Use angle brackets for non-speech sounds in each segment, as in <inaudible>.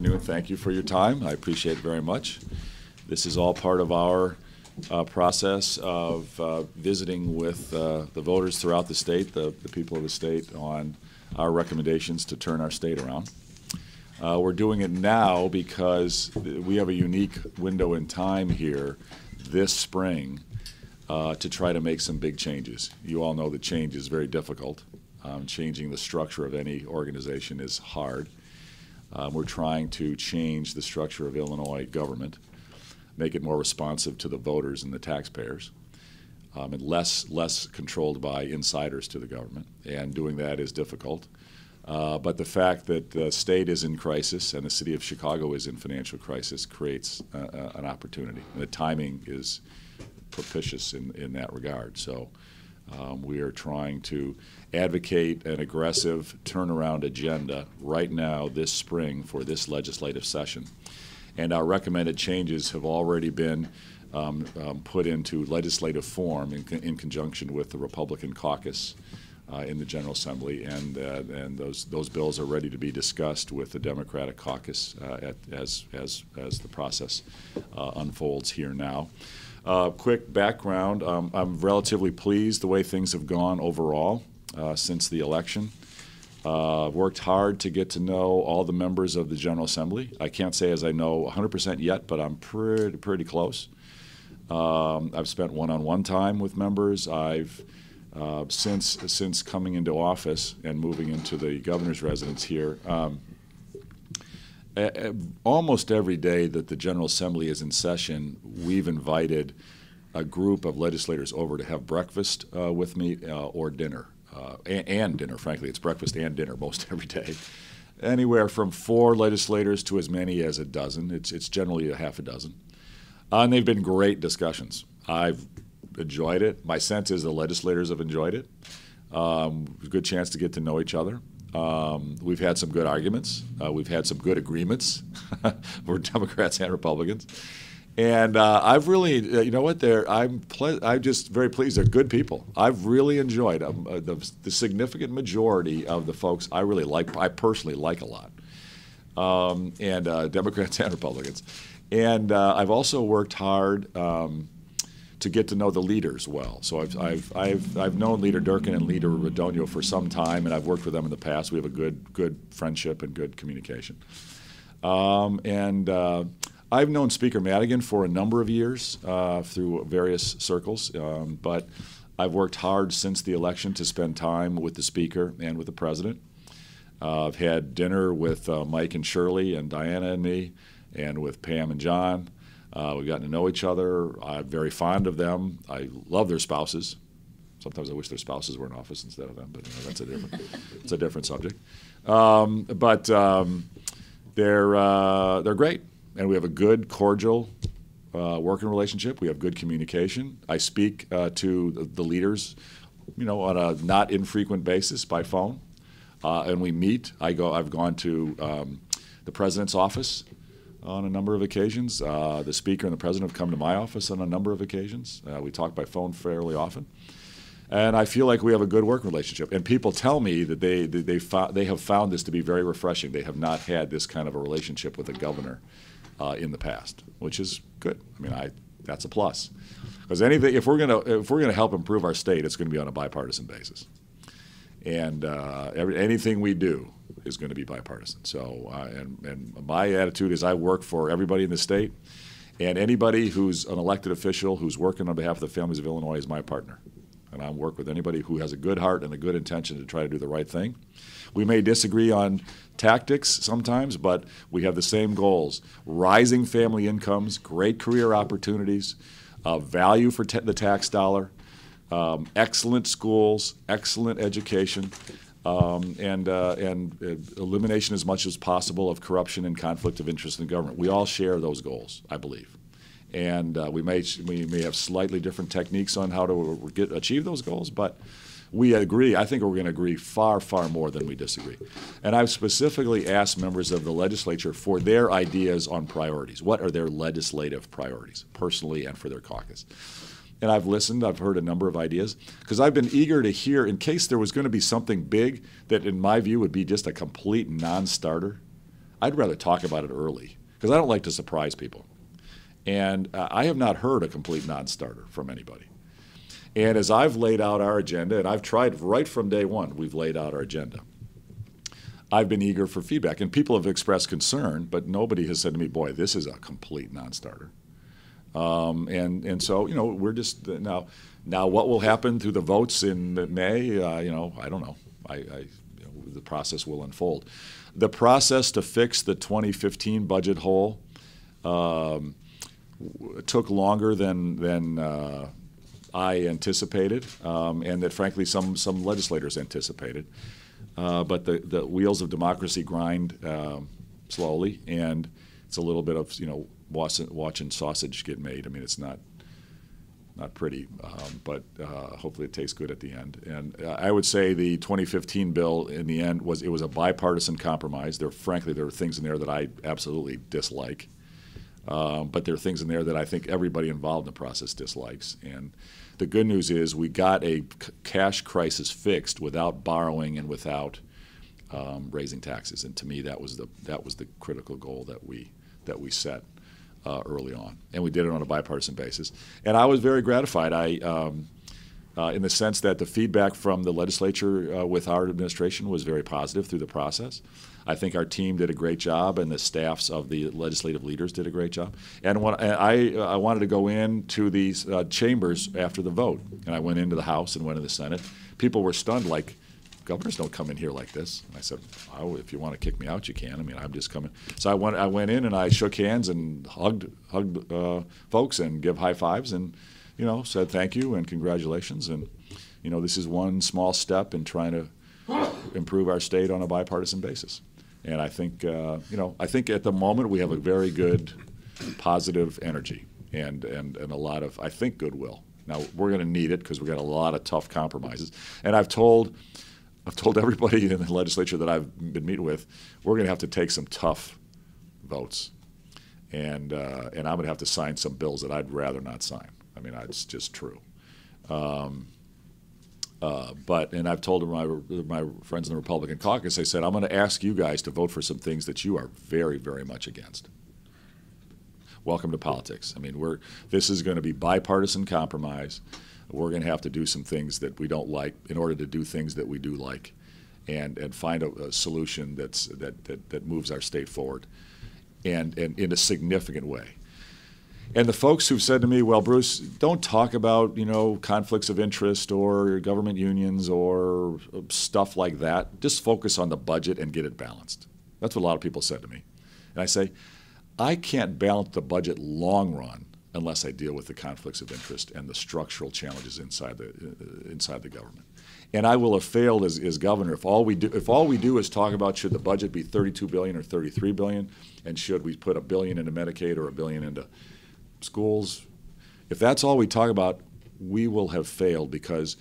afternoon. Thank you for your time. I appreciate it very much. This is all part of our uh, process of uh, visiting with uh, the voters throughout the state, the, the people of the state, on our recommendations to turn our state around. Uh, we're doing it now because we have a unique window in time here this spring uh, to try to make some big changes. You all know that change is very difficult. Um, changing the structure of any organization is hard. Um, we're trying to change the structure of Illinois government, make it more responsive to the voters and the taxpayers, um, and less less controlled by insiders to the government. And doing that is difficult. Uh, but the fact that the state is in crisis and the city of Chicago is in financial crisis creates uh, uh, an opportunity. And the timing is propitious in, in that regard. So um, we are trying to advocate an aggressive turnaround agenda right now this spring for this legislative session. And our recommended changes have already been um, um, put into legislative form in, in, conjunction with the Republican caucus uh, in the General Assembly, and uh, and those those bills are ready to be discussed with the Democratic caucus uh, at, as as as the process uh, unfolds here now. Uh, quick background: um, I'm relatively pleased the way things have gone overall uh, since the election. Uh, worked hard to get to know all the members of the General Assembly. I can't say as I know 100% yet, but I'm pretty pretty close. Um, I've spent one-on-one time with members. I've uh, since since coming into office and moving into the governor's residence here. Um, almost every day that the General Assembly is in session, we've invited a group of legislators over to have breakfast uh, with me uh, or dinner uh, and, and, dinner, frankly. It's breakfast and dinner <laughs> most every day. Anywhere from four legislators to as many as a dozen. It's, it's generally a half a dozen. Uh, and they've been great discussions. I've enjoyed it. My sense is the legislators have enjoyed it. Um, good chance to get to know each other. Um, we've had some good arguments. Uh, we've had some good agreements <laughs> for Democrats and Republicans. And uh, I've really, uh, you know what? They're, I'm, I'm just very pleased. They're good people. I've really enjoyed um, the, the, significant majority of the folks I really like. I personally like a lot, um, and uh, Democrats <laughs> and Republicans. And uh, I've also worked hard um, to get to know the leaders well. So I've, I've, I've, I've known Leader Durkin and Leader Radogno for some time, and I've worked with them in the past. We have a good, good friendship and good communication. Um, and uh, I've known Speaker Madigan for a number of years uh, through various circles, um, but I've worked hard since the election to spend time with the Speaker and with the President. Uh, I've had dinner with uh, Mike and Shirley and Diana and me, and with Pam and John. Uh, we've gotten to know each other. I'm very fond of them. I love their spouses. Sometimes I wish their spouses were in office instead of them, but you know, that's a different, <laughs> it's a different subject. Um, but um, they're uh, they're great and we have a good, cordial uh, working relationship. We have good communication. I speak uh, to the leaders, you know, on a not infrequent basis by phone, uh, and we meet. I go. I've gone to um, the president's office on a number of occasions. Uh, the speaker and the president have come to my office on a number of occasions. Uh, we talk by phone fairly often. And I feel like we have a good working relationship. And people tell me that they, they, they, they have found this to be very refreshing. They have not had this kind of a relationship with a governor uh, in the past, which is good. I mean, I that's a plus. Because anything, if we're we're gonna help improve our state, it's going to be on a bipartisan basis, and uh, every, anything we do is going to be bipartisan. So, uh, and and my attitude is I work for everybody in the state, and anybody who's an elected official who's working on behalf of the families of Illinois is my partner, and I work with anybody who has a good heart and a good intention to try to do the right thing. We may disagree on tactics sometimes, but we have the same goals rising family incomes, great career opportunities, uh, value for the tax dollar, um, excellent schools, excellent education. Um, and uh, and uh, elimination as much as possible of corruption and conflict of interest in government. We all share those goals, I believe, and uh, we may we may have slightly different techniques on how to get, achieve those goals, but we agree. I think we're going to agree far, far more than we disagree. And I've specifically asked members of the legislature for their ideas on priorities. What are their legislative priorities, personally and for their caucus? And I've listened, I've heard a number of ideas, because I've been eager to hear, in case there was going to be something big that, in my view, would be just a complete non starter. I'd rather talk about it early because I don't like to surprise people. And uh, I have not heard a complete non-starter from anybody. And as I've laid out our agenda, and I've tried right from day one, we've laid out our agenda. I've been eager for feedback, and people have expressed concern, but nobody has said to me, "Boy, this is a complete non-starter." Um, and and so you know we're just now now what will happen through the votes in May? Uh, you know I don't know. I, I you know, the process will unfold. The process to fix the 2015 budget hole um, took longer than than uh, I anticipated, um, and that frankly some some legislators anticipated. Uh, but the, the wheels of democracy grind um, slowly, and it's a little bit of you know watching, sausage get made. I mean, it's not not pretty, um, but uh, hopefully it tastes good at the end. And uh, I would say the 2015 bill in the end was it was a bipartisan compromise. There, frankly, there are things in there that I absolutely dislike, um, but there are things in there that I think everybody involved in the process dislikes. And the good news is we got a cash crisis fixed without borrowing and without um, raising taxes. And to me, that was the that was the critical goal that we that we set uh, early on, and we did it on a bipartisan basis. And I was very gratified. I. Um, uh, in the sense that the feedback from the legislature uh, with our administration was very positive through the process. I think our team did a great job, and the staffs of the legislative leaders did a great job. And when I, I wanted to go into these uh, chambers after the vote, and I went into the House and went to the Senate. People were stunned, like, governors don't come in here like this. And I said, oh, if you want to kick me out, you can. I mean, I'm just coming. So I went, I went in and I shook hands and hugged, hugged uh, folks and give high fives and, you know, said thank you and congratulations. And, you know, this is one small step in trying to improve our state on a bipartisan basis. And I think, uh, you know, I think at the moment we have a very good, positive energy and, and, and a lot of, I think, goodwill. Now we're going to need it because we've got a lot of tough compromises. And I've told, I've told everybody in the legislature that I've been meeting with, we're going to have to take some tough votes, and uh, and I'm going to have to sign some bills that I'd rather not sign. I mean, it's just true. Um, uh, but and I've told my my friends in the Republican caucus, I said I'm going to ask you guys to vote for some things that you are very very much against. Welcome to politics. I mean, we're this is going to be bipartisan compromise. We're going to have to do some things that we don't like in order to do things that we do like, and and find a, a solution that's that, that that moves our state forward, and and in a significant way. And the folks who've said to me, "Well, Bruce, don't talk about you know conflicts of interest or government unions or uh, stuff like that. Just focus on the budget and get it balanced." That's what a lot of people said to me, and I say, I can't balance the budget long run unless I deal with the conflicts of interest and the structural challenges inside the uh, inside the government. And I will have failed as, as governor if all we do if all we do is talk about should the budget be 32 billion or 33 billion, and should we put a billion into Medicaid or a billion into schools. If that's all we talk about, we will have failed because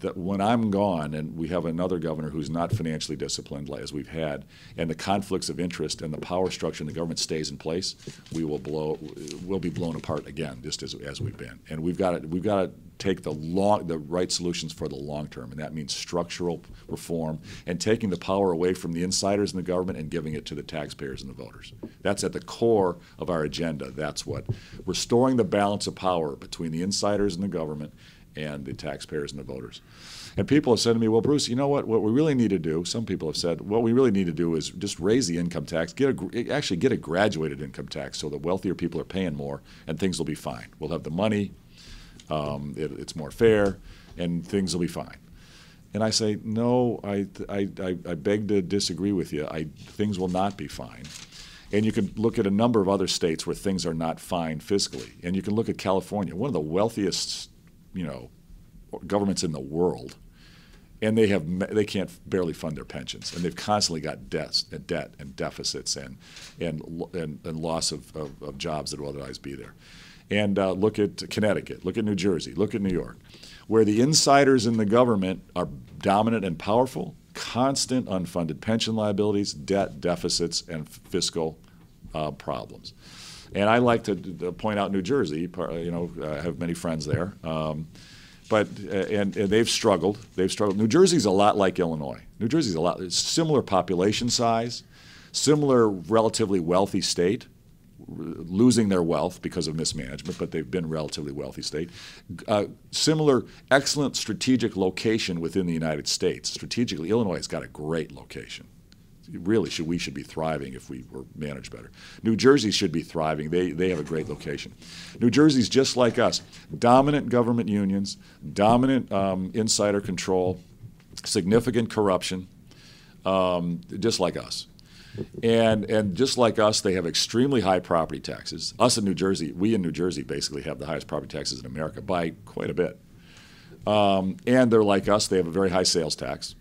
that when I'm gone and we have another governor who's not financially disciplined as we've had, and the conflicts of interest and the power structure in the government stays in place, we will blow, we'll be blown apart again, just as, as we've been. And we've got to, we've got to take the long, the right solutions for the long term, and that means structural reform and taking the power away from the insiders in the government and giving it to the taxpayers and the voters. That's at the core of our agenda. That's what restoring the balance of power between the insiders in the government and the taxpayers and the voters. And people have said to me, well, Bruce, you know what? What we really need to do, some people have said, what we really need to do is just raise the income tax, get a, actually get a graduated income tax so that wealthier people are paying more and things will be fine. We'll have the money, um, it, it's more fair, and things will be fine. And I say, no, I, I, I, I beg to disagree with you. I, things will not be fine. And you can look at a number of other states where things are not fine fiscally. And you can look at California, one of the wealthiest you know, governments in the world, and they have they can't barely fund their pensions, and they've constantly got debts, and debt, and deficits, and and and, and loss of, of, of, jobs that would otherwise be there. And uh, look at Connecticut, look at New Jersey, look at New York, where the insiders in the government are dominant and powerful. Constant unfunded pension liabilities, debt deficits, and fiscal uh, problems. And I like to, to point out New Jersey. You know, I have many friends there. Um, but uh, and, and, they've struggled. They've struggled. New Jersey's a lot like Illinois. New Jersey's a lot similar population size, Similar, relatively wealthy state, losing their wealth because of mismanagement, but they've been relatively wealthy state. Uh, similar, excellent strategic location within the United States. Strategically, Illinois has got a great location. Really, should we should be thriving if we were managed better. New Jersey should be thriving. They they have a great location. New Jersey's just like us, dominant government unions, dominant um, insider control, significant corruption, um, just like us. And, and just like us, they have extremely high property taxes. Us in New Jersey, we in New Jersey basically have the highest property taxes in America by quite a bit. Um, and they're like us, they have a very high sales tax.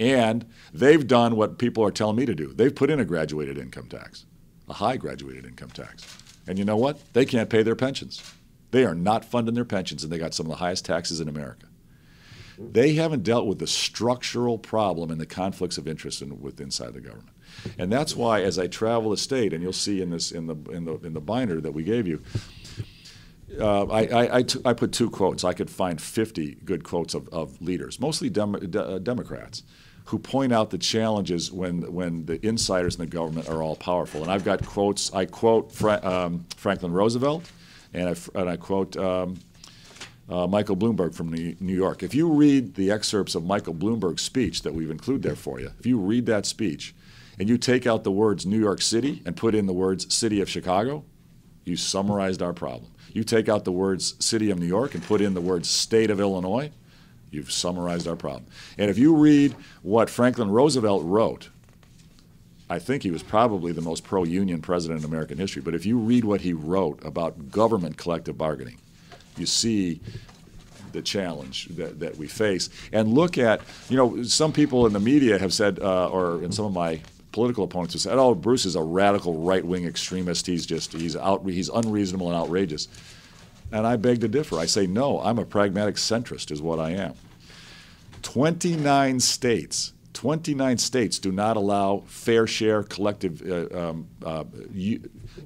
And they've done what people are telling me to do. They've put in a graduated income tax, a high graduated income tax. And you know what? They can't pay their pensions. They are not funding their pensions, and they got some of the highest taxes in America. They haven't dealt with the structural problem and the conflicts of interest in, with inside the government. And that's why, as I travel the state, and you'll see in this in the in the in the binder that we gave you, uh, I, I, I, t- I put two quotes. I could find 50 good quotes of, of leaders, mostly dem- de- uh, Democrats, who point out the challenges when when the insiders in the government are all powerful. And I've got quotes. I quote Fra- um, Franklin Roosevelt, and I, and I quote. Um, uh, Michael Bloomberg from New York. If you read the excerpts of Michael Bloomberg's speech that we've included there for you, if you read that speech, and you take out the words New York City and put in the words City of Chicago, you summarized our problem. You take out the words City of New York and put in the words State of Illinois, you've summarized our problem. And if you read what Franklin Roosevelt wrote, I think he was probably the most pro union president in American history, but if you read what he wrote about government collective bargaining, you see the challenge that, that we face. And look at, you know, some people in the media have said, uh, or in some of my political opponents who said, "Oh, Bruce is a radical right-wing extremist. He's just he's out he's unreasonable and outrageous." And I beg to differ. I say, "No, I'm a pragmatic centrist is what I am." 29 states 29 states do not allow fair share collective uh, um, uh,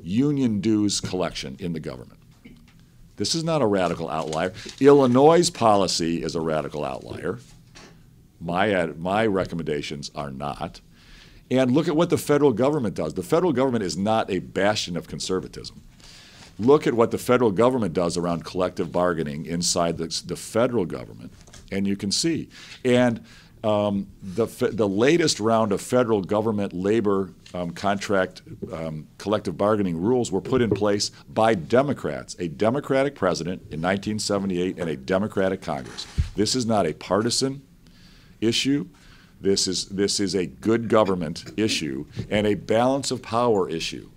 union dues collection in the government. This is not a radical outlier. Illinois' policy is a radical outlier. My, my recommendations are not. And look at what the federal government does. The federal government is not a bastion of conservatism. Look at what the federal government does around collective bargaining inside the, the federal government, and you can see. And um, the, the latest round of federal government labor um, contract um, collective bargaining rules were put in place by Democrats, a Democratic president in 1978 and a Democratic Congress. This is not a partisan issue. This is, this is a good government issue and a balance of power issue.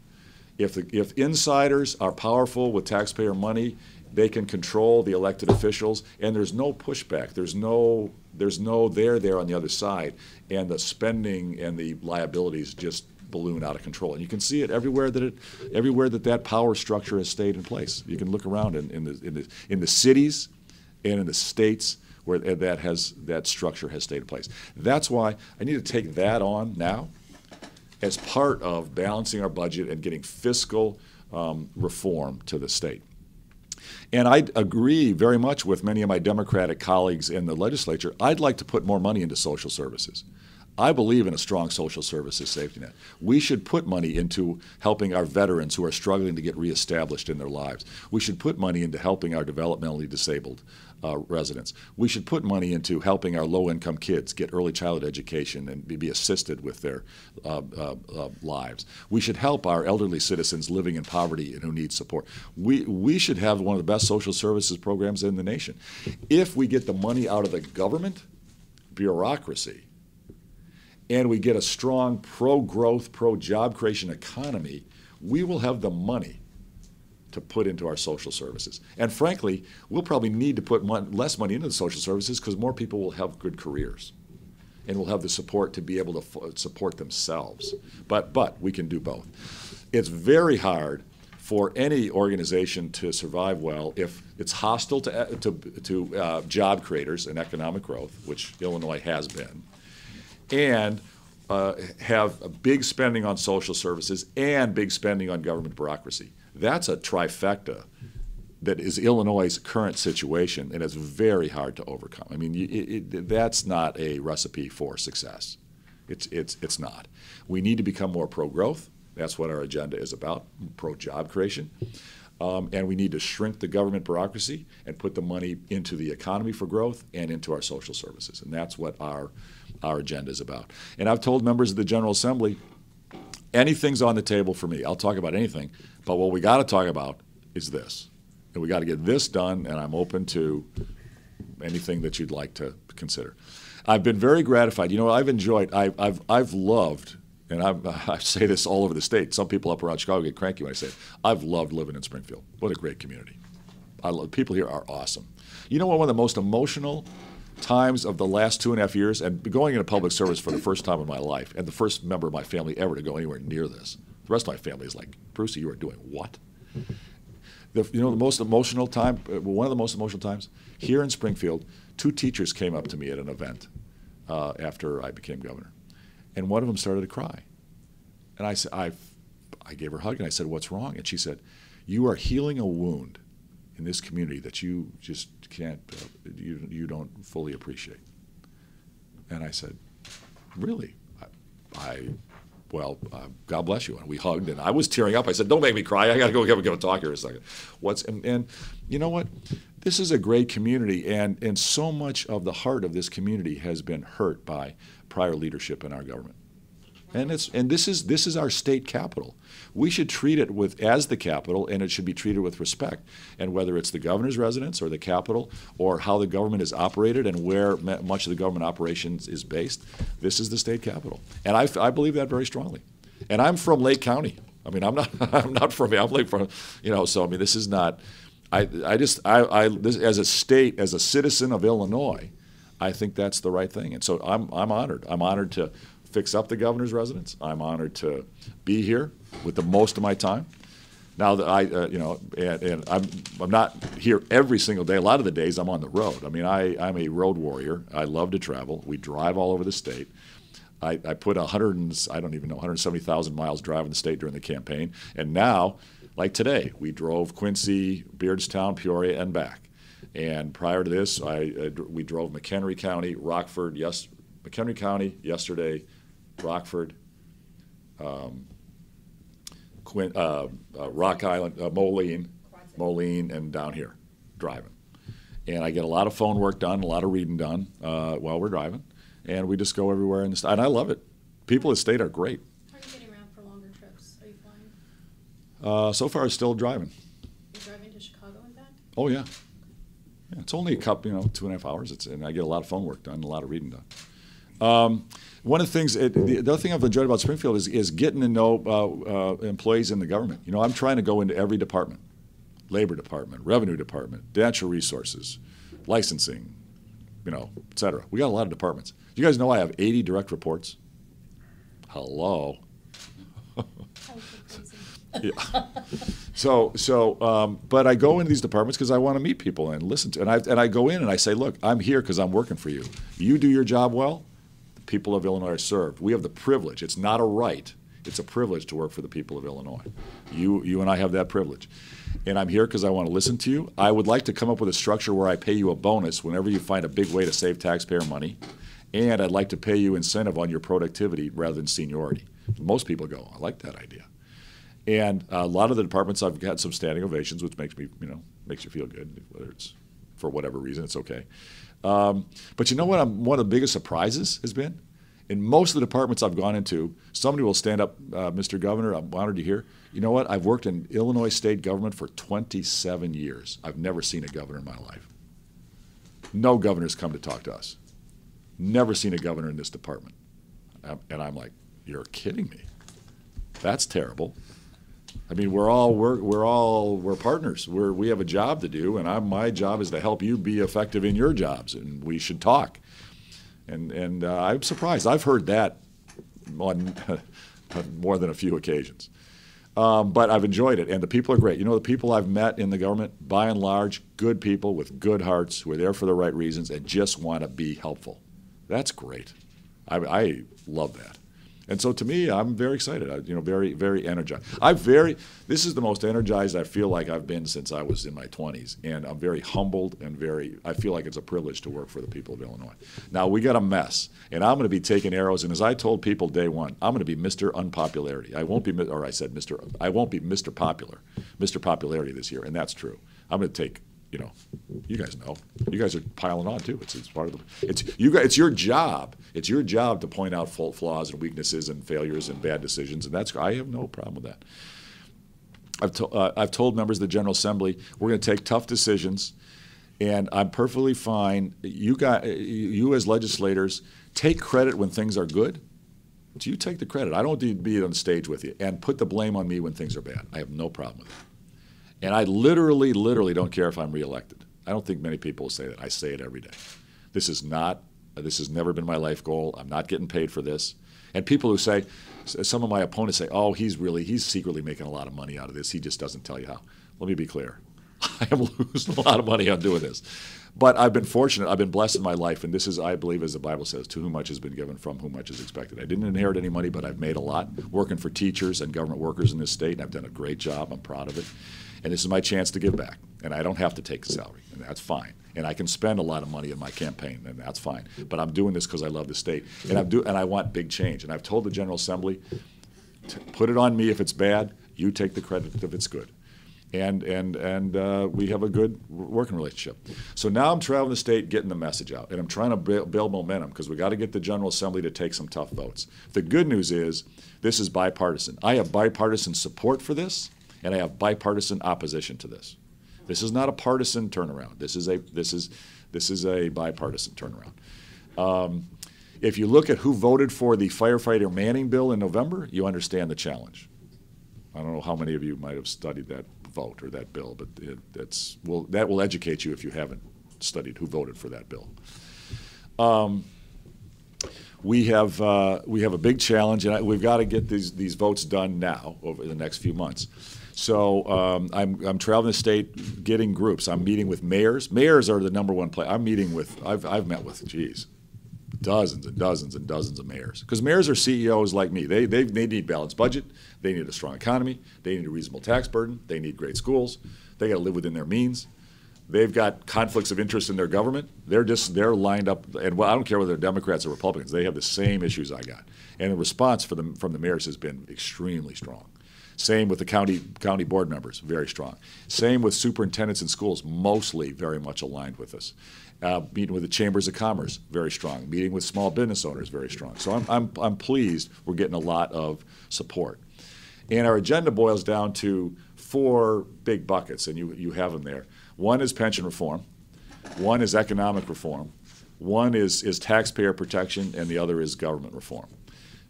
If, the, if insiders are powerful with taxpayer money, they can control the elected officials, and there's no pushback. There's no, there's no there there on the other side, and the spending and the liabilities just balloon out of control. And you can see it everywhere that it, everywhere that that power structure has stayed in place. You can look around in, in, the, in, the, in the cities and in the states where that has that structure has stayed in place. That's why I need to take that on now as part of balancing our budget and getting fiscal um, reform to the state. And I agree very much with many of my Democratic colleagues in the legislature. I'd like to put more money into social services. I believe in a strong social services safety net. We should put money into helping our veterans who are struggling to get reestablished in their lives. We should put money into helping our developmentally disabled uh, residents. We should put money into helping our low income kids get early childhood education and be, assisted with their uh, uh, uh, lives. We should help our elderly citizens living in poverty and who need support. We, we should have one of the best social services programs in the nation. If we get the money out of the government, bureaucracy, and we get a strong pro growth, pro job creation economy, we will have the money to put into our social services. And frankly, we'll probably need to put mon- less money into the social services because more people will have good careers and will have the support to be able to support themselves. But, but we can do both. It's very hard for any organization to survive well if it's hostile to, to, to uh, job creators and economic growth, which Illinois has been and uh, have a big spending on social services and big spending on government bureaucracy. That's a trifecta that is Illinois' current situation, and it's very hard to overcome. I mean, it, it, that's not a recipe for success. It's, it's, it's not. We need to become more pro-growth. That's what our agenda is about, pro-job creation. Um, and we need to shrink the government bureaucracy and put the money into the economy for growth and into our social services. And that's what our, our agenda is about. And I've told members of the General Assembly, anything's on the table for me. I'll talk about anything. But what we got to talk about is this. And we got to get this done, and I'm open to anything that you'd like to consider. I've been very gratified. You know, I've enjoyed, I've, I've, I've loved and I, <laughs> I, say this all over the state. Some people up around Chicago get cranky when I say it. I've loved living in Springfield. What a great community. I love people here are awesome. You know what? One of the most emotional times of the last two and a half years, and going into public service for the first time in my life, and the first member of my family ever to go anywhere near this. The rest of my family is like, Brucey, you are doing what? The, you know, the most emotional time, uh, one of the most emotional times, here in Springfield, two teachers came up to me at an event uh, after I became governor and one of them started to cry. And I said, I, I gave her a hug and I said, "What's wrong?" And she said, "You are healing a wound in this community that you just can't, uh, you you don't fully appreciate." And I said, "Really?" I, I well, uh, God bless you. And we hugged, and I was tearing up. I said, "Don't make me cry. I got to go give, give a talk here a second. What's and, and you know what? This is a great community, and and so much of the heart of this community has been hurt by prior leadership in our government. And it's and this is this is our state capital. We should treat it with as the capital, and it should be treated with respect. And whether it's the governor's residence or the capital, or how the government is operated and where much of the government operations is based, this is the state capital. And I, I believe that very strongly. And I'm from Lake County. I mean, I'm not <laughs> I'm not from I'm like from you know. So I mean, this is not. I I just I I this, as a state as a citizen of Illinois. I think that's the right thing. And so I'm, I'm honored. I'm honored to fix up the governor's residence. I'm honored to be here with the most of my time. Now that I, uh, you know, and, and, I'm, I'm not here every single day. A lot of the days I'm on the road. I mean, I, I'm a road warrior. I love to travel. We drive all over the state. I, I put 100 and, I don't even know, 170,000 miles driving the state during the campaign. And now, like today, we drove Quincy, Beardstown, Peoria, and back. And prior to this, I, uh, we drove McHenry County, Rockford, yes, McHenry County yesterday, Rockford, um, Quin, uh, uh, Rock Island, uh, Moline, Moline, and down here, driving. And I get a lot of phone work done, a lot of reading done uh, while we're driving, and we just go everywhere in the state. And I love it. People in the state are great. How are you getting around for longer trips? Are you flying? Uh, so far, still driving. You're driving to Chicago and back? Oh yeah. Yeah, it's only a couple, you know, two and a half hours. It's, and I get a lot of phone work done, a lot of reading done. Um, one of the things, it, the, the, other thing I've enjoyed about Springfield is, is getting to know uh, uh, employees in the government. You know, I'm trying to go into every department labor department, revenue department, natural resources, licensing, you know, et cetera. We got a lot of departments. You guys know I have 80 direct reports? Hello. <laughs> yeah. So, so, um, but I go into these departments because I want to meet people and listen to, and I and I go in and I say, look, I'm here because I'm working for you. You do your job well, people of Illinois are served. We have the privilege. It's not a right. It's a privilege to work for the people of Illinois. You, you and I have that privilege. And I'm here because I want to listen to you. I would like to come up with a structure where I pay you a bonus whenever you find a big way to save taxpayer money. And I'd like to pay you incentive on your productivity rather than seniority. Most people go, I like that idea. And a lot of the departments I've had some standing ovations, which makes me, you know, makes you feel good. Whether it's for whatever reason, it's okay. Um, but you know what? I'm, one of the biggest surprises has been in most of the departments I've gone into, somebody will stand up, uh, Mr. Governor, I'm honored to hear. You know what? I've worked in Illinois state government for 27 years. I've never seen a governor in my life. No governors come to talk to us. Never seen a governor in this department. And I'm like, you're kidding me. That's terrible. I mean, we're all we're, we're all we're partners. We're we have a job to do, and I'm, my job is to help you be effective in your jobs, and we should talk. And and uh, I'm surprised. I've heard that <laughs> on more than a few occasions. Um, but I've enjoyed it, and the people are great. You know, the people I've met in the government, by and large, good people with good hearts who are there for the right reasons and just want to be helpful. That's great. I, I love that. And so to me, I'm very excited. I, you know, very, very energized. I very. This is the most energized I feel like I've been since I was in my 20s, and I'm very humbled and very. I feel like it's a privilege to work for the people of Illinois. Now we got a mess, and I'm going to be taking arrows. And as I told people day one, I'm going to be Mr. Unpopularity. I won't be, or I said Mr. I won't be Mr. Popular, Mr. Popularity this year, and that's true. I'm going to take you know, you guys know. You guys are piling on too. It's, it's part of the. It's you guys. It's your job. It's your job to point out flaws and weaknesses and failures and bad decisions, and that's. I have no problem with that. I've, to, uh, I've told members of the General Assembly we're going to take tough decisions, and I'm perfectly fine. You got you as legislators take credit when things are good. So you take the credit. I don't need to be on stage with you and put the blame on me when things are bad. I have no problem with that. And I literally, literally don't care if I'm reelected. I don't think many people say that. I say it every day. This is not, this has never been my life goal. I'm not getting paid for this. And people who say, some of my opponents say, oh, he's really, he's secretly making a lot of money out of this. He just doesn't tell you how. Let me be clear. <laughs> I am <laughs> losing a lot of money on doing this. But I've been fortunate. I've been blessed in my life, and this is, I believe, as the Bible says, to whom much has been given, from whom much is expected. I didn't inherit any money, but I've made a lot working for teachers and government workers in this state, and I've done a great job. I'm proud of it. And this is my chance to give back. And I don't have to take a salary, and that's fine. And I can spend a lot of money in my campaign, and that's fine. But I'm doing this because I love the state, and I'm do, and I want big change. And I've told the General Assembly, put it on me if it's bad. You take the credit if it's good and and and uh, we have a good working relationship. So now I'm traveling the state, getting the message out, and I'm trying to build momentum because we got to get the General Assembly to take some tough votes. The good news is this is bipartisan. I have bipartisan support for this, and I have bipartisan opposition to this. This is not a partisan turnaround. This is a this is this is a bipartisan turnaround. Um, if you look at who voted for the firefighter Manning bill in November, you understand the challenge. I don't know how many of you might have studied that vote or that bill, but it, well, that will educate you if you haven't studied who voted for that bill. Um, we have uh, we have a big challenge, and we've got to get these these votes done now over the next few months. So um, I'm I'm traveling the state, getting groups. I'm meeting with mayors. Mayors are the number one play. I'm meeting with. I've I've met with. Geez, dozens and dozens and dozens of mayors. Because mayors are CEOs like me. They, they, they need balanced budget. They need a strong economy. They need a reasonable tax burden. They need great schools. They got to live within their means. They've got conflicts of interest in their government. They're just they're lined up, and well, I don't care whether they're Democrats or Republicans. They have the same issues I got, and the response for them from the mayors has been extremely strong. Same with the county county board members, very strong. Same with superintendents in schools, mostly very much aligned with us. Uh, meeting with the chambers of commerce, very strong. Meeting with small business owners, very strong. So I'm, I'm, I'm pleased we're getting a lot of support. And our agenda boils down to four big buckets, and you, you have them there. One is pension reform, one is economic reform, one is, is taxpayer protection, and the other is government reform.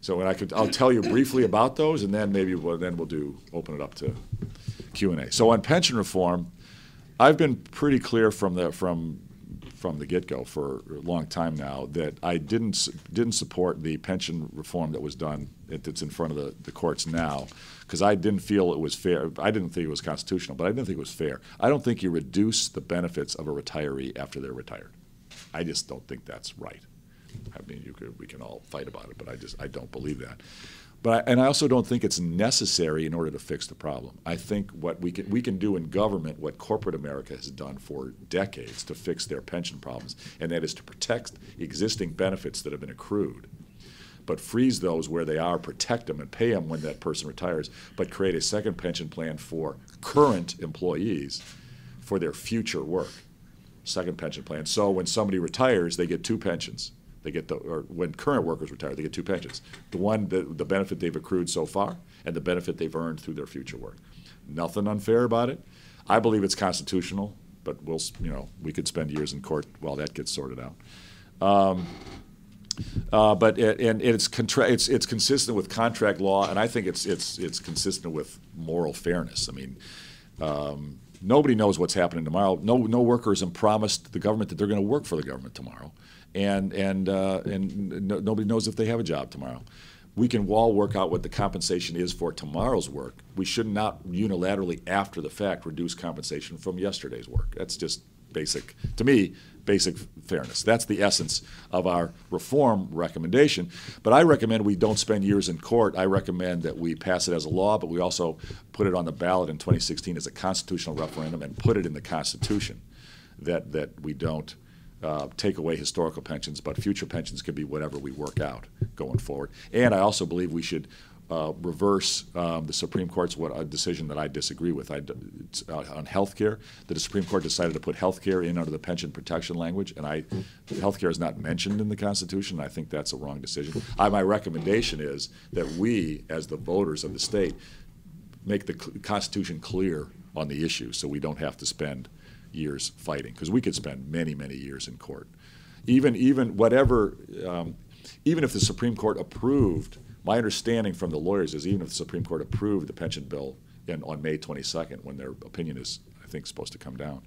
So I could, I'll tell you briefly about those, and then maybe we'll, then we'll do open it up to Q and A. So on pension reform, I've been pretty clear from the from from the get-go for a long time now that I didn't didn't support the pension reform that was done that's in front of the, the courts now because I didn't feel it was fair. I didn't think it was constitutional, but I didn't think it was fair. I don't think you reduce the benefits of a retiree after they're retired. I just don't think that's right. I mean, you could, we can all fight about it, but I just I don't believe that. But I, and I also don't think it's necessary in order to fix the problem. I think what we can we can do in government what corporate America has done for decades to fix their pension problems, and that is to protect existing benefits that have been accrued, but freeze those where they are, protect them, and pay them when that person retires, but create a second pension plan for current employees for their future work. Second pension plan. So when somebody retires, they get two pensions they get the, or when current workers retire, they get two pensions. The one, the, the benefit they've accrued so far, and the benefit they've earned through their future work. Nothing unfair about it. I believe it's constitutional, but we'll, you know, we could spend years in court while that gets sorted out. Um, uh, but it, and it's, contra- it's it's consistent with contract law, and I think it's it's it's consistent with moral fairness. I mean, um, nobody knows what's happening tomorrow. No no workers have promised the government that they're going to work for the government tomorrow and and uh, and no, nobody knows if they have a job tomorrow. We can all work out what the compensation is for tomorrow's work. We should not unilaterally, after the fact, reduce compensation from yesterday's work. That's just basic, to me, basic fairness. That's the essence of our reform recommendation. But I recommend we don't spend years in court. I recommend that we pass it as a law, but we also put it on the ballot in 2016 as a constitutional referendum and put it in the Constitution that, that we don't uh, take away historical pensions, but future pensions can be whatever we work out going forward. And I also believe we should uh, reverse um, the Supreme Court's what a decision that I disagree with. I, uh, on health care, the Supreme Court decided to put health care in under the pension protection language, and I health care is not mentioned in the Constitution. I think that's a wrong decision. I, my recommendation is that we, as the voters of the state, make the Constitution clear on the issue, so we don't have to spend years fighting, because we could spend many, many years in court. Even, even whatever, um, even if the Supreme Court approved my understanding from the lawyers is even if the Supreme Court approved the pension bill in, on May 22nd, when their opinion is, I think, supposed to come down,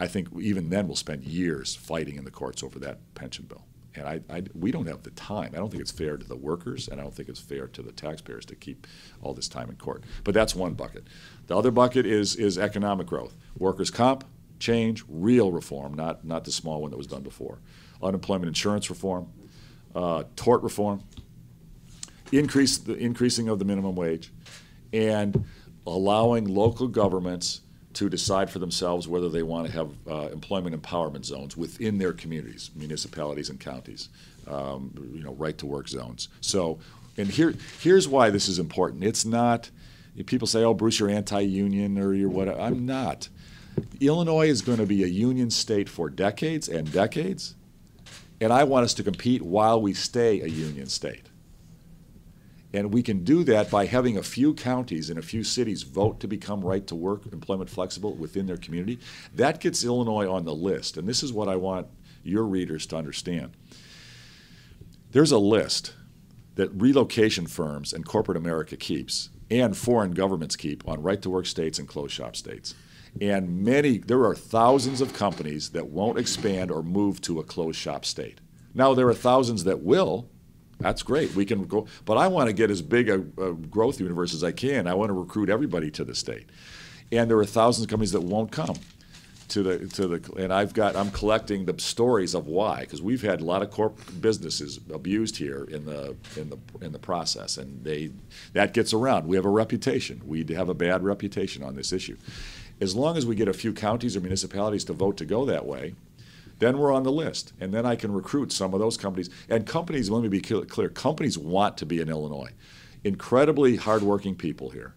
I think even then we'll spend years fighting in the courts over that pension bill. And I, I, we don't have the time. I don't think it's fair to the workers, and I don't think it's fair to the taxpayers to keep all this time in court. But that's one bucket. The other bucket is, is economic growth. Workers' comp, change, real reform, not, not the small one that was done before. Unemployment insurance reform, uh, tort reform, increase the increasing of the minimum wage, and allowing local governments to decide for themselves whether they want to have uh, employment empowerment zones within their communities, municipalities and counties, um, you know, right to work zones. So, and here, here's why this is important. It's not, people say, oh, Bruce, you're anti union or you're what. I'm not. Illinois is going to be a union state for decades and decades, and I want us to compete while we stay a union state. And we can do that by having a few counties and a few cities vote to become right to work, employment flexible within their community. That gets Illinois on the list. And this is what I want your readers to understand. There's a list that relocation firms and corporate America keeps and foreign governments keep on right to work states and closed shop states. And many, there are thousands of companies that won't expand or move to a closed shop state. Now, there are thousands that will, that's great. We can go, but I want to get as big a, a, growth universe as I can. I want to recruit everybody to the state, and there are thousands of companies that won't come to the to the. And I've got I'm collecting the stories of why because we've had a lot of corp businesses abused here in the in the in the process, and they that gets around. We have a reputation. We have a bad reputation on this issue. As long as we get a few counties or municipalities to vote to go that way, then we're on the list. And then I can recruit some of those companies. And companies, let me be clear, companies want to be in Illinois. Incredibly hardworking people here.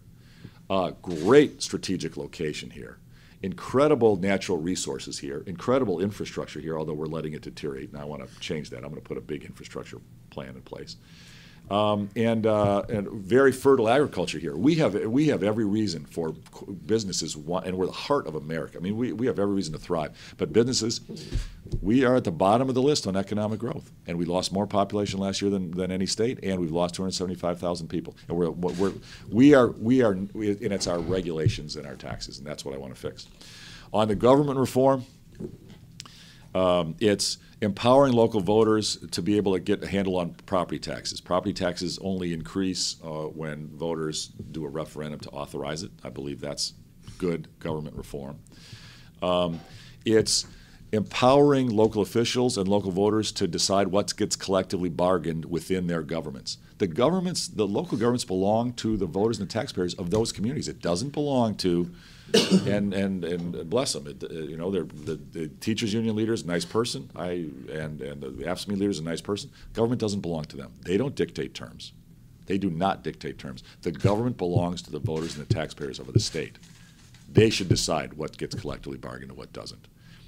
Uh, great strategic location here. Incredible natural resources here. Incredible infrastructure here, although we're letting it deteriorate. And I want to change that. I'm going to put a big infrastructure plan in place um, and, uh, and very fertile agriculture here. We have, we have every reason for businesses, want, and we're the heart of America. I mean, we, we have every reason to thrive. But businesses, we are at the bottom of the list on economic growth. And we lost more population last year than, than any state, and we've lost 275,000 people. And we're, we're, we are, we are, and it's our regulations and our taxes, and that's what I want to fix. On the government reform, um, it's empowering local voters to be able to get a handle on property taxes. Property taxes only increase uh, when voters do a referendum to authorize it. I believe that's good government reform. Um, it's empowering local officials and local voters to decide what gets collectively bargained within their governments. The governments, the local governments belong to the voters and the taxpayers of those communities. It doesn't belong to <coughs> and, and and bless them. It, you know, the, the teachers union leader is a nice person. I and and the AFSCME leader is a nice person. Government doesn't belong to them. They don't dictate terms. They do not dictate terms. The government belongs to the voters and the taxpayers of the state. They should decide what gets collectively bargained and what doesn't.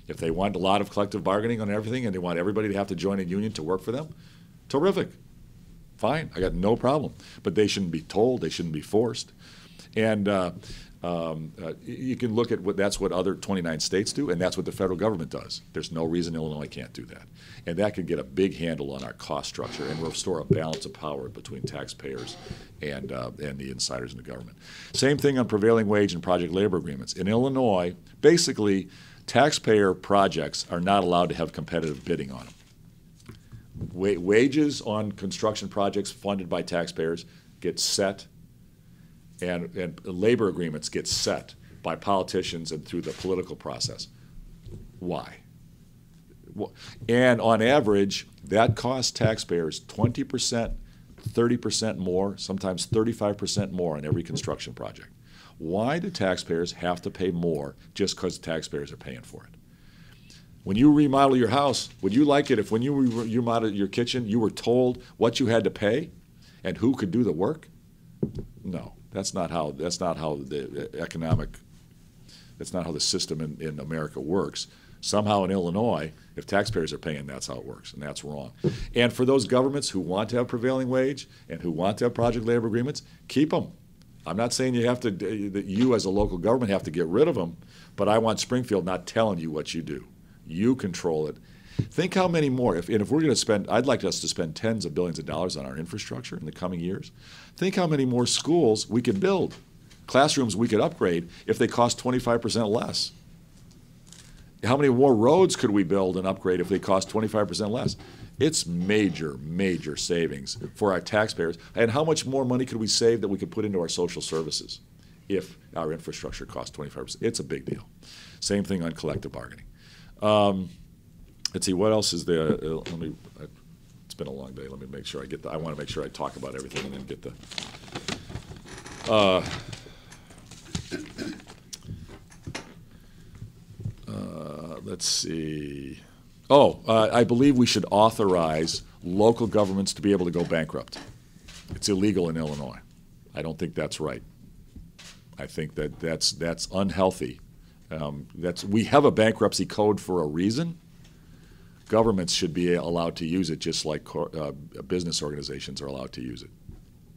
If they want a lot of collective bargaining on everything and they want everybody to have to join a union to work for them, terrific. Fine, I got no problem. But they shouldn't be told. They shouldn't be forced. And uh, um, uh, you can look at what that's what other 29 states do, and that's what the federal government does. There's no reason Illinois can't do that, and that can get a big handle on our cost structure and restore a balance of power between taxpayers and uh, and the insiders in the government. Same thing on prevailing wage and project labor agreements in Illinois. Basically, taxpayer projects are not allowed to have competitive bidding on them. Wa- wages on construction projects funded by taxpayers get set and, and labor agreements get set by politicians and through the political process. Why? And on average, that costs taxpayers twenty percent, thirty percent more, sometimes thirty-five percent more on every construction project. Why do taxpayers have to pay more just because taxpayers are paying for it? When you remodel your house, would you like it if when you re- remodeled your kitchen, you were told what you had to pay and who could do the work? No, that's not how, that's not how the uh, economic, that's not how the system in, in America works. Somehow in Illinois, if taxpayers are paying, that's how it works, and that's wrong. And for those governments who want to have prevailing wage and who want to have project labor agreements, keep them. I'm not saying you have to, that you as a local government have to get rid of them, but I want Springfield not telling you what you do. You control it. Think how many more, if, and if we're going to spend, I'd like us to spend tens of billions of dollars on our infrastructure in the coming years. Think how many more schools we could build, classrooms we could upgrade if they cost 25% less. How many more roads could we build and upgrade if they cost 25% less? It's major, major savings for our taxpayers. And how much more money could we save that we could put into our social services if our infrastructure costs 25%? It's a big deal. Same thing on collective bargaining. Um, let's see, what else is there? Uh, let me, it's been a long day. Let me make sure I get the, I want to make sure I talk about everything and then get the. Uh, uh, let's see. Oh, uh, I believe we should authorize local governments to be able to go bankrupt. It's illegal in Illinois. I don't think that's right. I think that that's that's unhealthy. Um, that's we have a bankruptcy code for a reason. Governments should be allowed to use it just like uh, business organizations are allowed to use it.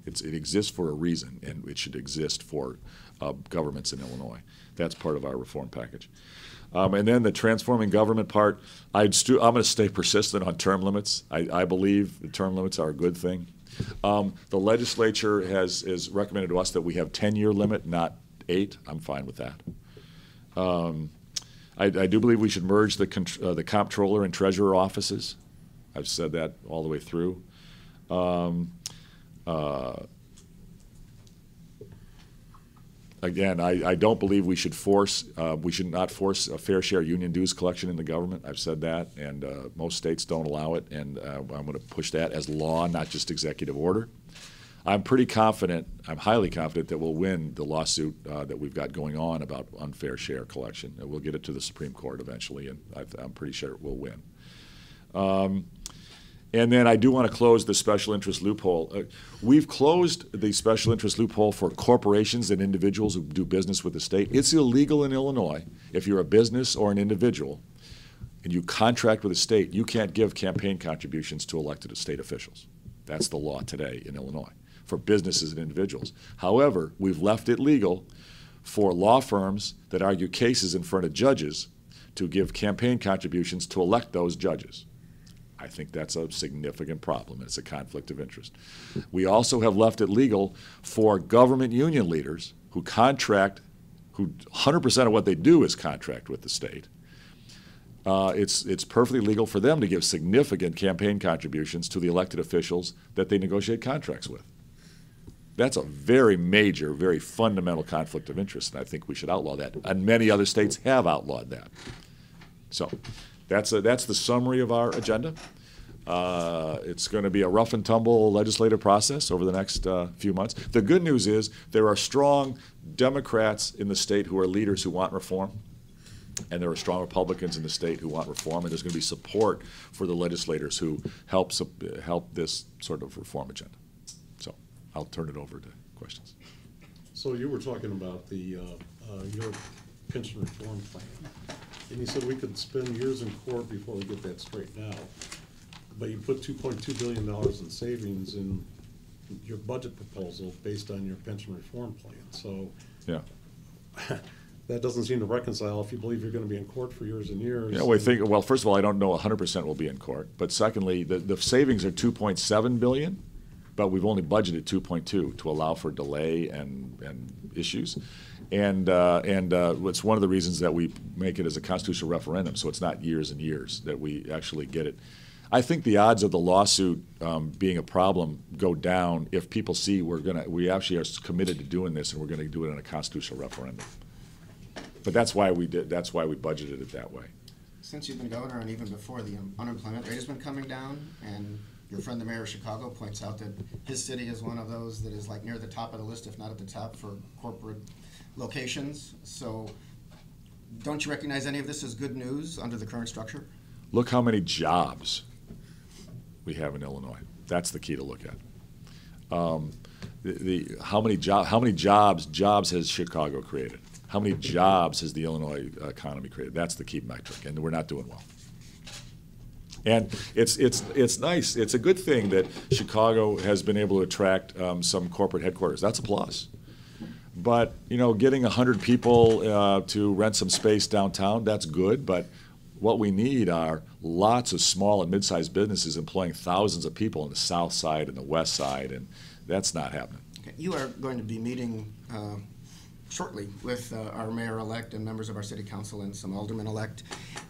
It's, it exists for a reason, and it should exist for uh, governments in Illinois. That's part of our reform package. Um, and then the transforming government part, stu- I'm going to stay persistent on term limits. I, I believe the term limits are a good thing. Um, the legislature has is recommended to us that we have 10 year limit, not eight. I'm fine with that. Um, I, I do believe we should merge the, uh, the comptroller and treasurer offices. I've said that all the way through. Um, uh, again, I, I don't believe we should force, uh, we should not force a fair share union dues collection in the government. I've said that, and uh, most states don't allow it, and uh, I'm going to push that as law, not just executive order. I'm pretty confident, I'm highly confident that we'll win the lawsuit uh, that we've got going on about unfair share collection. We'll get it to the Supreme Court eventually, and I, I'm pretty sure we'll win. Um, and then I do want to close the special interest loophole. Uh, we've closed the special interest loophole for corporations and individuals who do business with the state. It's illegal in Illinois if you're a business or an individual and you contract with the state, you can't give campaign contributions to elected state officials. That's the law today in Illinois for businesses and individuals. However, we've left it legal for law firms that argue cases in front of judges to give campaign contributions to elect those judges. I think that's a significant problem. It's a conflict of interest. We also have left it legal for government union leaders who contract, who 100% of what they do is contract with the state. Uh, it's, it's perfectly legal for them to give significant campaign contributions to the elected officials that they negotiate contracts with. That's a very major, very fundamental conflict of interest, and I think we should outlaw that. And many other states have outlawed that. So that's, a, that's the summary of our agenda. Uh, it's going to be a rough and tumble legislative process over the next uh, few months. The good news is there are strong Democrats in the state who are leaders who want reform, and there are strong Republicans in the state who want reform, and there's going to be support for the legislators who help, help this sort of reform agenda. I'll turn it over to questions. So you were talking about the, uh, uh, your pension reform plan. And you said we could spend years in court before we get that straightened out. But you put two point two billion dollars in savings in your budget proposal based on your pension reform plan. So Yeah. <laughs> that doesn't seem to reconcile if you believe you're gonna be in court for years and years. Yeah, we think, well, first of all, I don't know hundred percent will be in court, but secondly, the, the savings are two point seven billion, but we've only budgeted two point two to allow for delay and, and issues. And, uh, and, uh, it's one of the reasons that we make it as a constitutional referendum, so it's not years and years, that we actually get it. I think the odds of the lawsuit, um, being a problem go down if people see we're gonna, we actually are committed to doing this and we're gonna do it in a constitutional referendum. But that's why we did, that's why we budgeted it that way. since you've been governor and even before, the unemployment rate has been coming down, and your friend, the mayor of Chicago, points out that his city is one of those that is like near the top of the list, if not at the top, for corporate locations. So, don't you recognize any of this as good news under the current structure? Look how many jobs we have in Illinois. That's the key to look at. Um, the, the, how many job, how many jobs, jobs has Chicago created? How many jobs has the Illinois economy created? That's the key metric, and we're not doing well. And it's, it's, it's nice, it's a good thing that Chicago has been able to attract um, some corporate headquarters. That's a plus. But, you know, getting 100 people uh, to rent some space downtown, that's good, but what we need are lots of small and mid-sized businesses employing thousands of people in the south side and the west side, and that's not happening. Okay, You are going to be meeting uh, shortly with uh, our mayor-elect and members of our city council and some aldermen-elect.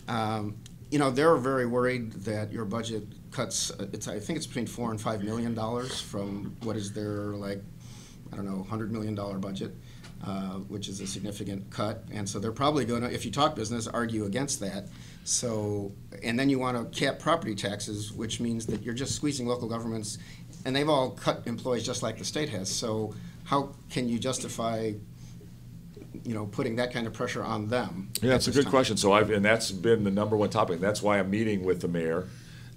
Um, You know, they're very worried that your budget cuts, uh, it's, I think it's between four and five million dollars from what is their, like, I don't know, hundred million dollar budget, uh, which is a significant cut. And so they're probably gonna, if you talk business, argue against that. So, and then you wanna cap property taxes, which means that you're just squeezing local governments, and they've all cut employees just like the state has. So how can you justify, you know, putting that kind of pressure on them? Yeah, at it's a good time? question. So I've, and that's been the number one topic. That's why I'm meeting with the mayor.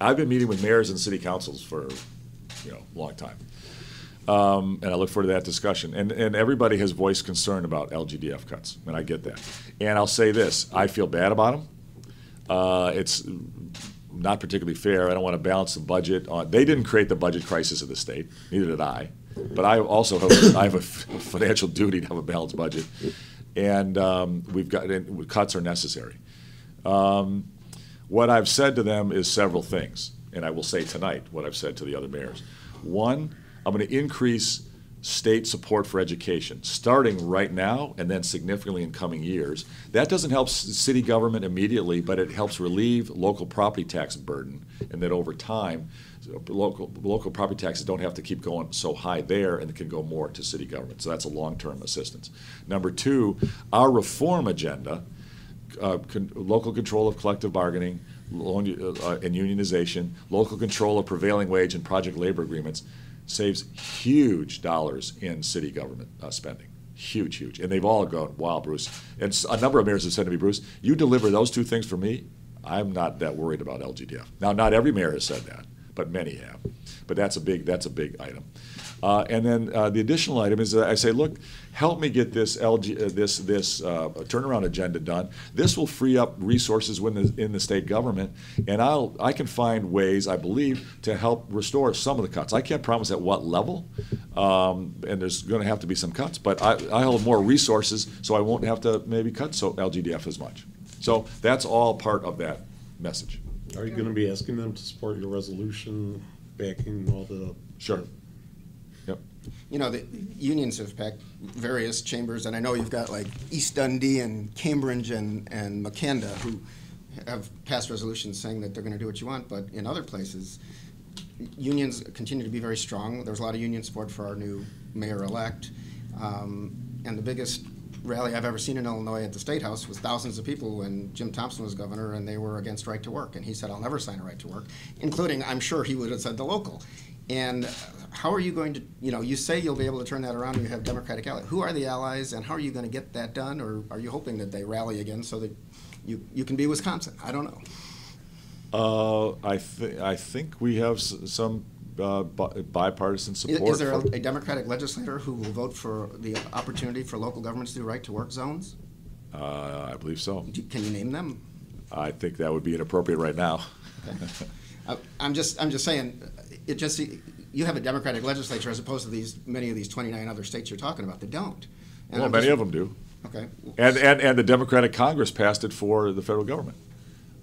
I've been meeting with mayors and city councils for, you know, a long time. Um, and I look forward to that discussion. And, and everybody has voiced concern about LGDF cuts, and I get that. And I'll say this, I feel bad about them. Uh, it's not particularly fair. I don't want to balance the budget on, they didn't create the budget crisis of the state, neither did I. But I also have, I have a <laughs> financial duty to have a balanced budget. And um, we've got, and cuts are necessary. Um, What I've said to them is several things, and I will say tonight what I've said to the other mayors. One, I'm going to increase state support for education, starting right now and then significantly in coming years. That doesn't help city government immediately, but it helps relieve local property tax burden, and that over time, local, local property taxes don't have to keep going so high there and it can go more to city government. So that's a long-term assistance. Number two, our reform agenda, uh, con- local control of collective bargaining uh, and unionization, local control of prevailing wage and project labor agreements saves huge dollars in city government uh, spending. Huge, huge. And they've all gone, wow, Bruce. And a number of mayors have said to me, Bruce, you deliver those two things for me, I'm not that worried about LGDF. Now, not every mayor has said that, but many have. But that's a big, that's a big item. Uh, and then uh, the additional item is that I say, look, help me get this LG, uh, this this uh, turnaround agenda done. This will free up resources the, in the state government, and I'll I can find ways, I believe, to help restore some of the cuts. I can't promise at what level, um, and there's going to have to be some cuts. But I I hold more resources, so I won't have to maybe cut so LGDF as much. So that's all part of that message. Are you gonna be asking them to support your resolution backing all the? Sure. You know, the unions have packed various chambers, and I know you've got like East Dundee and Cambridge and, and Makanda who have passed resolutions saying that they're gonna do what you want, but in other places, unions continue to be very strong. There's a lot of union support for our new mayor-elect. Um, and the biggest rally I've ever seen in Illinois at the State House was thousands of people when Jim Thompson was governor and they were against right to work. And he said, I'll never sign a right to work, including, I'm sure he would have said the local. And how are you going to, you know, you say you'll be able to turn that around and you have Democratic allies. Who are the allies and how are you going to get that done? Or are you hoping that they rally again so that you, you can be Wisconsin? I don't know. Uh, I thi- I think we have s- some uh, bi- bipartisan support. is there a, a Democratic legislator who will vote for the opportunity for local governments to do right to work zones? Uh, I believe so. Do- Can you name them? I think that would be inappropriate right now. Uh, I'm just, I'm just saying, it just, you have a Democratic legislature as opposed to these, many of these twenty-nine other states you're talking about that don't. And Well, I'm many just- of them do. Okay. And, and, and the Democratic Congress passed it for the federal government.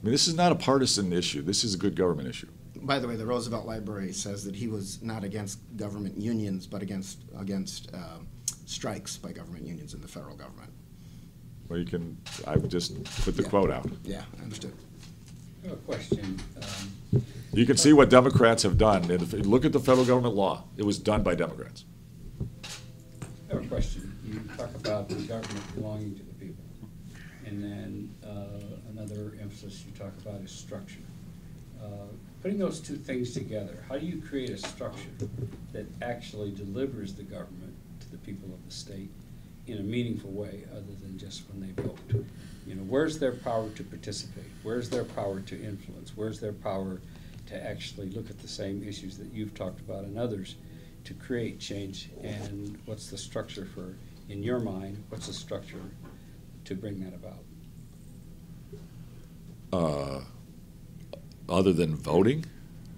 I mean, this is not a partisan issue. This is a good government issue. By the way, the Roosevelt Library says that he was not against government unions, but against, against um, strikes by government unions in the federal government. Well, you can, I just put the Yeah. quote out. Yeah, I understood. I have a question. Um, You can see what Democrats have done. If you look at the federal government law. It was done by Democrats. I have a question. You talk about the government belonging to the people. And then uh, another emphasis you talk about is structure. Uh, Putting those two things together, how do you create a structure that actually delivers the government to the people of the state in a meaningful way, other than just when they vote? You know, where's their power to participate? Where's their power to influence? Where's their power to actually look at the same issues that you've talked about and others to create change? And what's the structure for, in your mind, what's the structure to bring that about? Uh, Other than voting?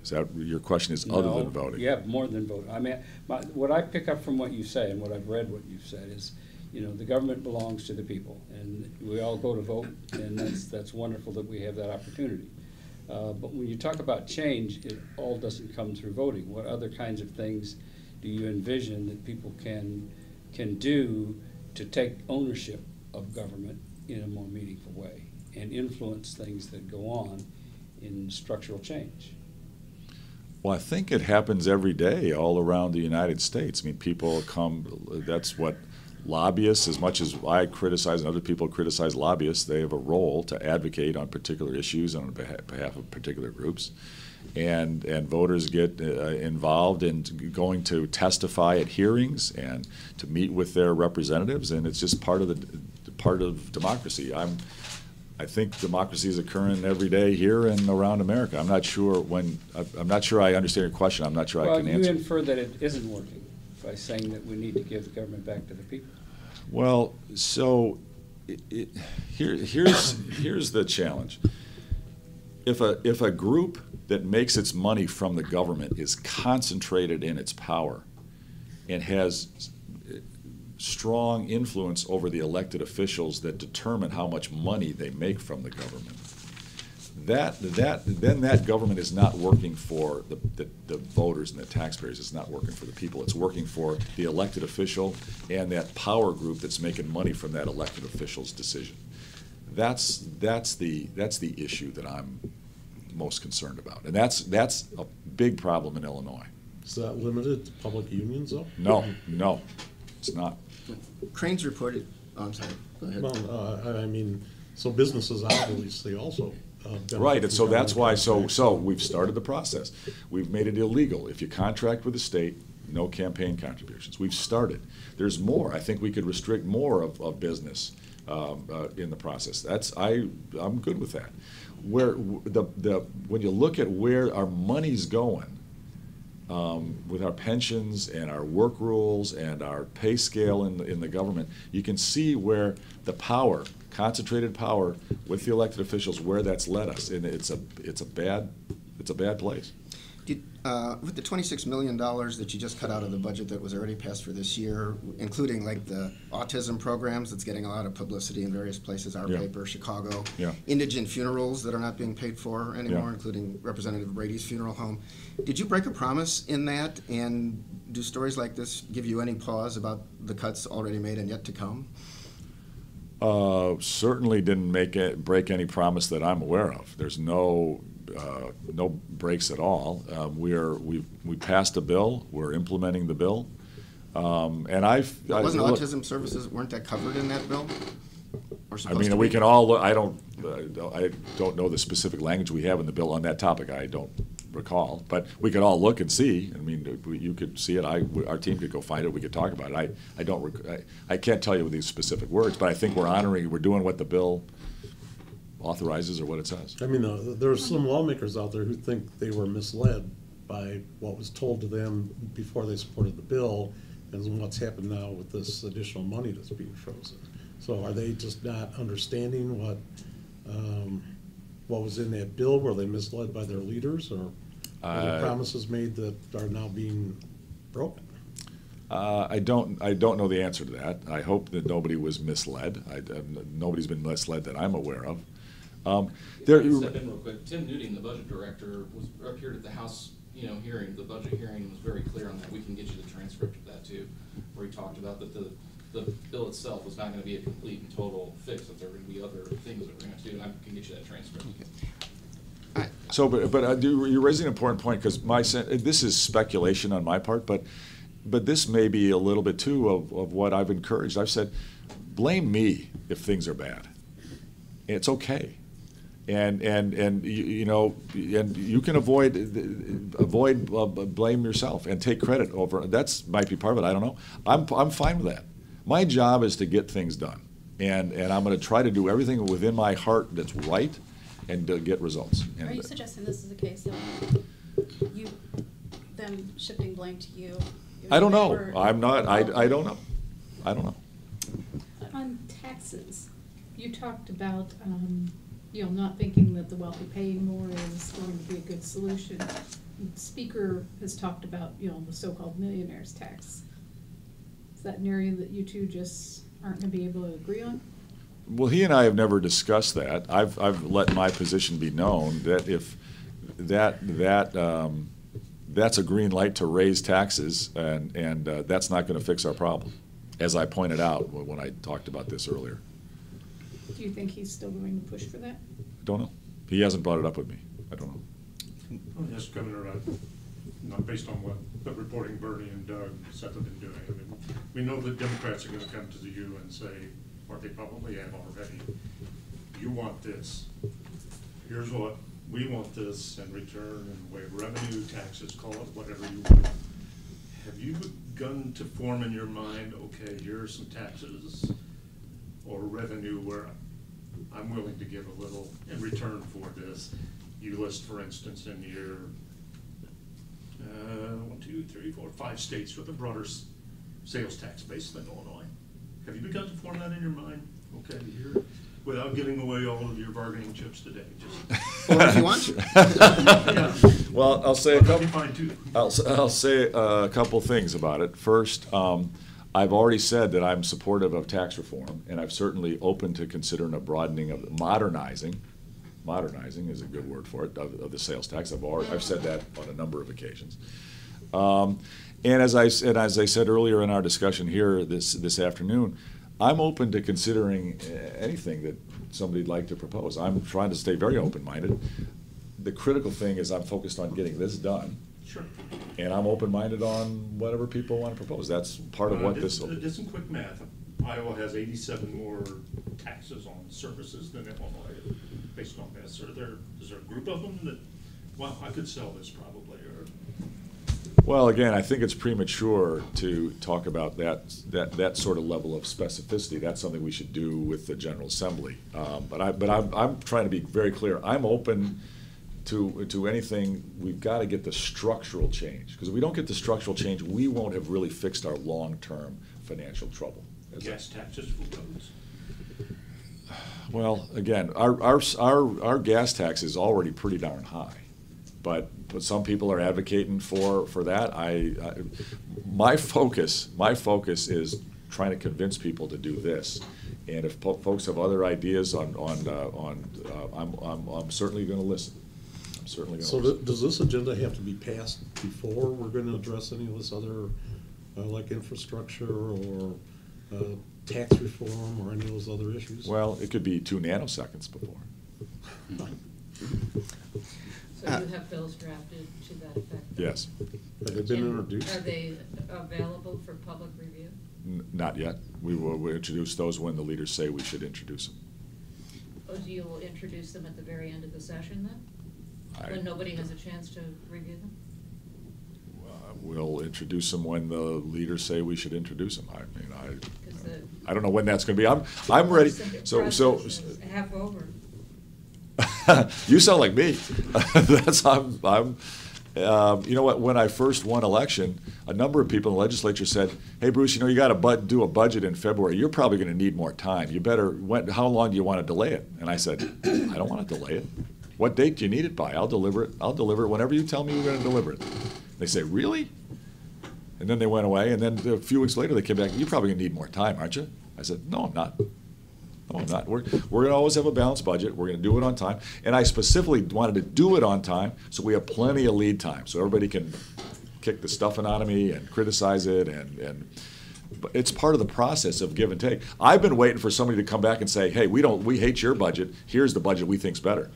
Is that, your question is other No, than voting? Yeah, more than voting. I mean, my, what I pick up from what you say and what I've read what you've said is, you know, the government belongs to the people and we all go to vote and that's, that's wonderful that we have that opportunity. Uh, but when you talk about change, it all doesn't come through voting. What other kinds of things do you envision that people can, can do to take ownership of government in a more meaningful way and influence things that go on in structural change? Well, I think it happens every day all around the United States. I mean, people come, that's what lobbyists, as much as I criticize and other people criticize lobbyists, they have a role to advocate on particular issues on behalf of particular groups. And, and voters get uh, involved in going to testify at hearings and to meet with their representatives, and it's just part of the, part of democracy. I'm, I think democracy is occurring every day here and around America. I'm not sure when, I'm not sure I understand your question. I'm not sure I Well, can you answer. infer that it isn't working by saying that we need to give the government back to the people. Well, so it, it, here, here's, here's the challenge. If a, if a group that makes its money from the government is concentrated in its power and has strong influence over the elected officials that determine how much money they make from the government, that, that, then that government is not working for the, the, the voters and the taxpayers, it's not working for the people, it's working for the elected official and that power group that's making money from that elected official's decision. That's, that's the, that's the issue that I'm most concerned about, and that's, that's a big problem in Illinois. Is that limited to public unions though? No, no, it's not. Crain's reported, oh, I'm sorry, go ahead. Well, uh, I I mean, so businesses obviously also uh, Right, and so that's why, so, so we've started the process. We've made it illegal. If you contract with the state, no campaign contributions. We've started. There's more. I think we could restrict more of, of business um, uh, in the process. That's, I, I'm good with that. Where, the, the, when you look at where our money's going, um, with our pensions and our work rules and our pay scale in, the- in the government, you can see where the power, concentrated power with the elected officials, where that's led us. And it's a, it's a bad, it's a bad place. Did, uh, with the twenty-six million dollars that you just cut out of the budget that was already passed for this year, including like the autism programs that's getting a lot of publicity in various places, our Yeah. paper, Chicago, Yeah. indigent funerals that are not being paid for anymore, Yeah. including Representative Brady's funeral home. Did you break a promise in that, and do stories like this give you any pause about the cuts already made and yet to come? Uh, certainly didn't make it, break any promise that I'm aware of. There's no, uh, no breaks at all. Um, we are, we, we passed a bill, we're implementing the bill. Um, and I've. I- Wasn't look- autism services, weren't that covered in that bill? Or I mean, we can all, look- I don't, uh, I don't know the specific language we have in the bill on that topic, I don't recall. But we could all look and see, I mean, you could see it, I, our team could go find it, we could talk about it. I, I don't, I, I can't tell you with these specific words, but I think we're honoring, we're doing what the bill authorizes or what it says. I mean, uh, there are some lawmakers out there who think they were misled by what was told to them before they supported the bill and what's happened now with this additional money that's being frozen. So are they just not understanding what, um, what was in that bill? Were they misled by their leaders or Uh, promises made that are now being broken? Uh, I don't, I don't know the answer to that. I hope that nobody was misled. I, uh, nobody's been misled that I'm aware of. Um, there, Step in real quick. Tim Nuding, the budget director, was appeared at the House, you know, hearing, the budget hearing, was very clear on that. We can get you the transcript of that too, where he talked about that the, the bill itself was not gonna be a complete and total fix, that there were gonna be other things that we're gonna have to do, and I can get you that transcript. I- So, but, but do, you're raising an important point, because my, this is speculation on my part, but, but this may be a little bit too of, of what I've encouraged. I've said, blame me if things are bad. It's okay. And, and, and, you, you know, and you can avoid, avoid, uh, blame yourself and take credit over, that's, might be part of it, I don't know. I'm, I'm fine with that. My job is to get things done. And, and I'm gonna try to do everything within my heart that's right and to get results. Are you suggesting this is a case of you, them shifting blame to you? I don't know. Or- I'm not, I, I don't know. I don't know. On taxes, you talked about, um, you know, not thinking that the wealthy paying more is going to be a good solution. The Speaker has talked about, you know, the so-called millionaire's tax. Is that an area that you two just aren't gonna be able to agree on? Well, he and I have never discussed that. I've, I've let my position be known that if that, that, um, that's a green light to raise taxes, and, and uh, that's not gonna fix our problem, as I pointed out when when I talked about this earlier. Do you think he's still going to push for that? I don't know. He hasn't brought it up with me. I don't know. Well, Yes, Governor, uh, not based on what the reporting Bernie and Doug said they've been doing. I mean, we know that Democrats are gonna come to you and say, or they probably have already, you want this. Here's what, we want this in return, and waive revenue, taxes, call it whatever you want. Have you begun to form in your mind, okay, here are some taxes or revenue where I'm willing to give a little in return for this. You list, for instance, in your, uh, one, two, three, four, five states with a broader sales tax base than Illinois. Have you begun to form that in your mind? Okay, here, without giving away all of your bargaining chips today, just. <laughs> Or if you want Yeah. <laughs> Well, I'll say a That'd be couple. fine too. I'll, s- I'll say uh, a couple things about it. First, um, I've already said that I'm supportive of tax reform, and I've certainly open to considering a broadening of, modernizing, modernizing is a good word for it, of, of the sales tax. I've already, I've said that on a number of occasions. Um, and as I, and as I said earlier in our discussion here this, this afternoon, I'm open to considering uh, anything that somebody'd like to propose. I'm trying to stay very open-minded. The critical thing is I'm focused on getting this done, Sure. and I'm open-minded on whatever people want to propose. That's part of Uh, what did- this will. Did some quick math. Iowa has eighty-seven more taxes on services than Illinois, based on this. Are there, is there a group of them that, well, I could sell this probably? Well, again, I think it's premature to talk about that, that, that sort of level of specificity. That's something we should do with the General Assembly. Um, But I, but I'm, I'm trying to be very clear. I'm open to, to anything. We've got to get the structural change. Because if we don't get the structural change, we won't have really fixed our long-term financial trouble. Gas taxes for roads. Well, again, our, our, our, our gas tax is already pretty darn high. But, but some people are advocating for, for that. I, I, my focus, my focus is trying to convince people to do this. And if po- folks have other ideas on, on, uh, on, uh, I'm, I'm, I'm certainly gonna listen. I'm certainly So gonna th- listen. does this agenda have to be passed before we're gonna address any of this other, uh, like infrastructure or, uh, tax reform or any of those other issues? Well, it could be two nanoseconds before. <laughs> So you have bills drafted to that effect? Yes. Have they been And introduced? Are they available for public review? N- Not yet. We will, we'll introduce those when the leaders say we should introduce them. Oh, so you will introduce them at the very end of the session then? I- When nobody has a chance to review them? Uh, We'll introduce them when the leaders say we should introduce them. I mean, 'Cause the- I, I don't know when that's gonna be. I'm, I'm ready. So, so, Process is Half over. <laughs> you sound like me. <laughs> That's, I'm, I'm, um, you know what, when I first won election, a number of people in the legislature said, hey, Bruce, you know, you gotta bud, do a budget in February. You're probably gonna need more time. You better, when, how long do you wanna delay it? And I said, I don't wanna delay it. What date do you need it by? I'll deliver it, I'll deliver it whenever you tell me you're gonna deliver it. They say, really? And then they went away, and then a few weeks later, they came back, you're probably gonna need more time, aren't you? I said, no, I'm not. No, I'm not. We're, we're gonna always have a balanced budget, we're gonna do it on time, and I specifically wanted to do it on time, so we have plenty of lead time, so everybody can kick the stuffing out of me and criticize it, and, and, but it's part of the process of give and take. I've been waiting for somebody to come back and say, hey, we don't, we hate your budget, here's the budget we think's better.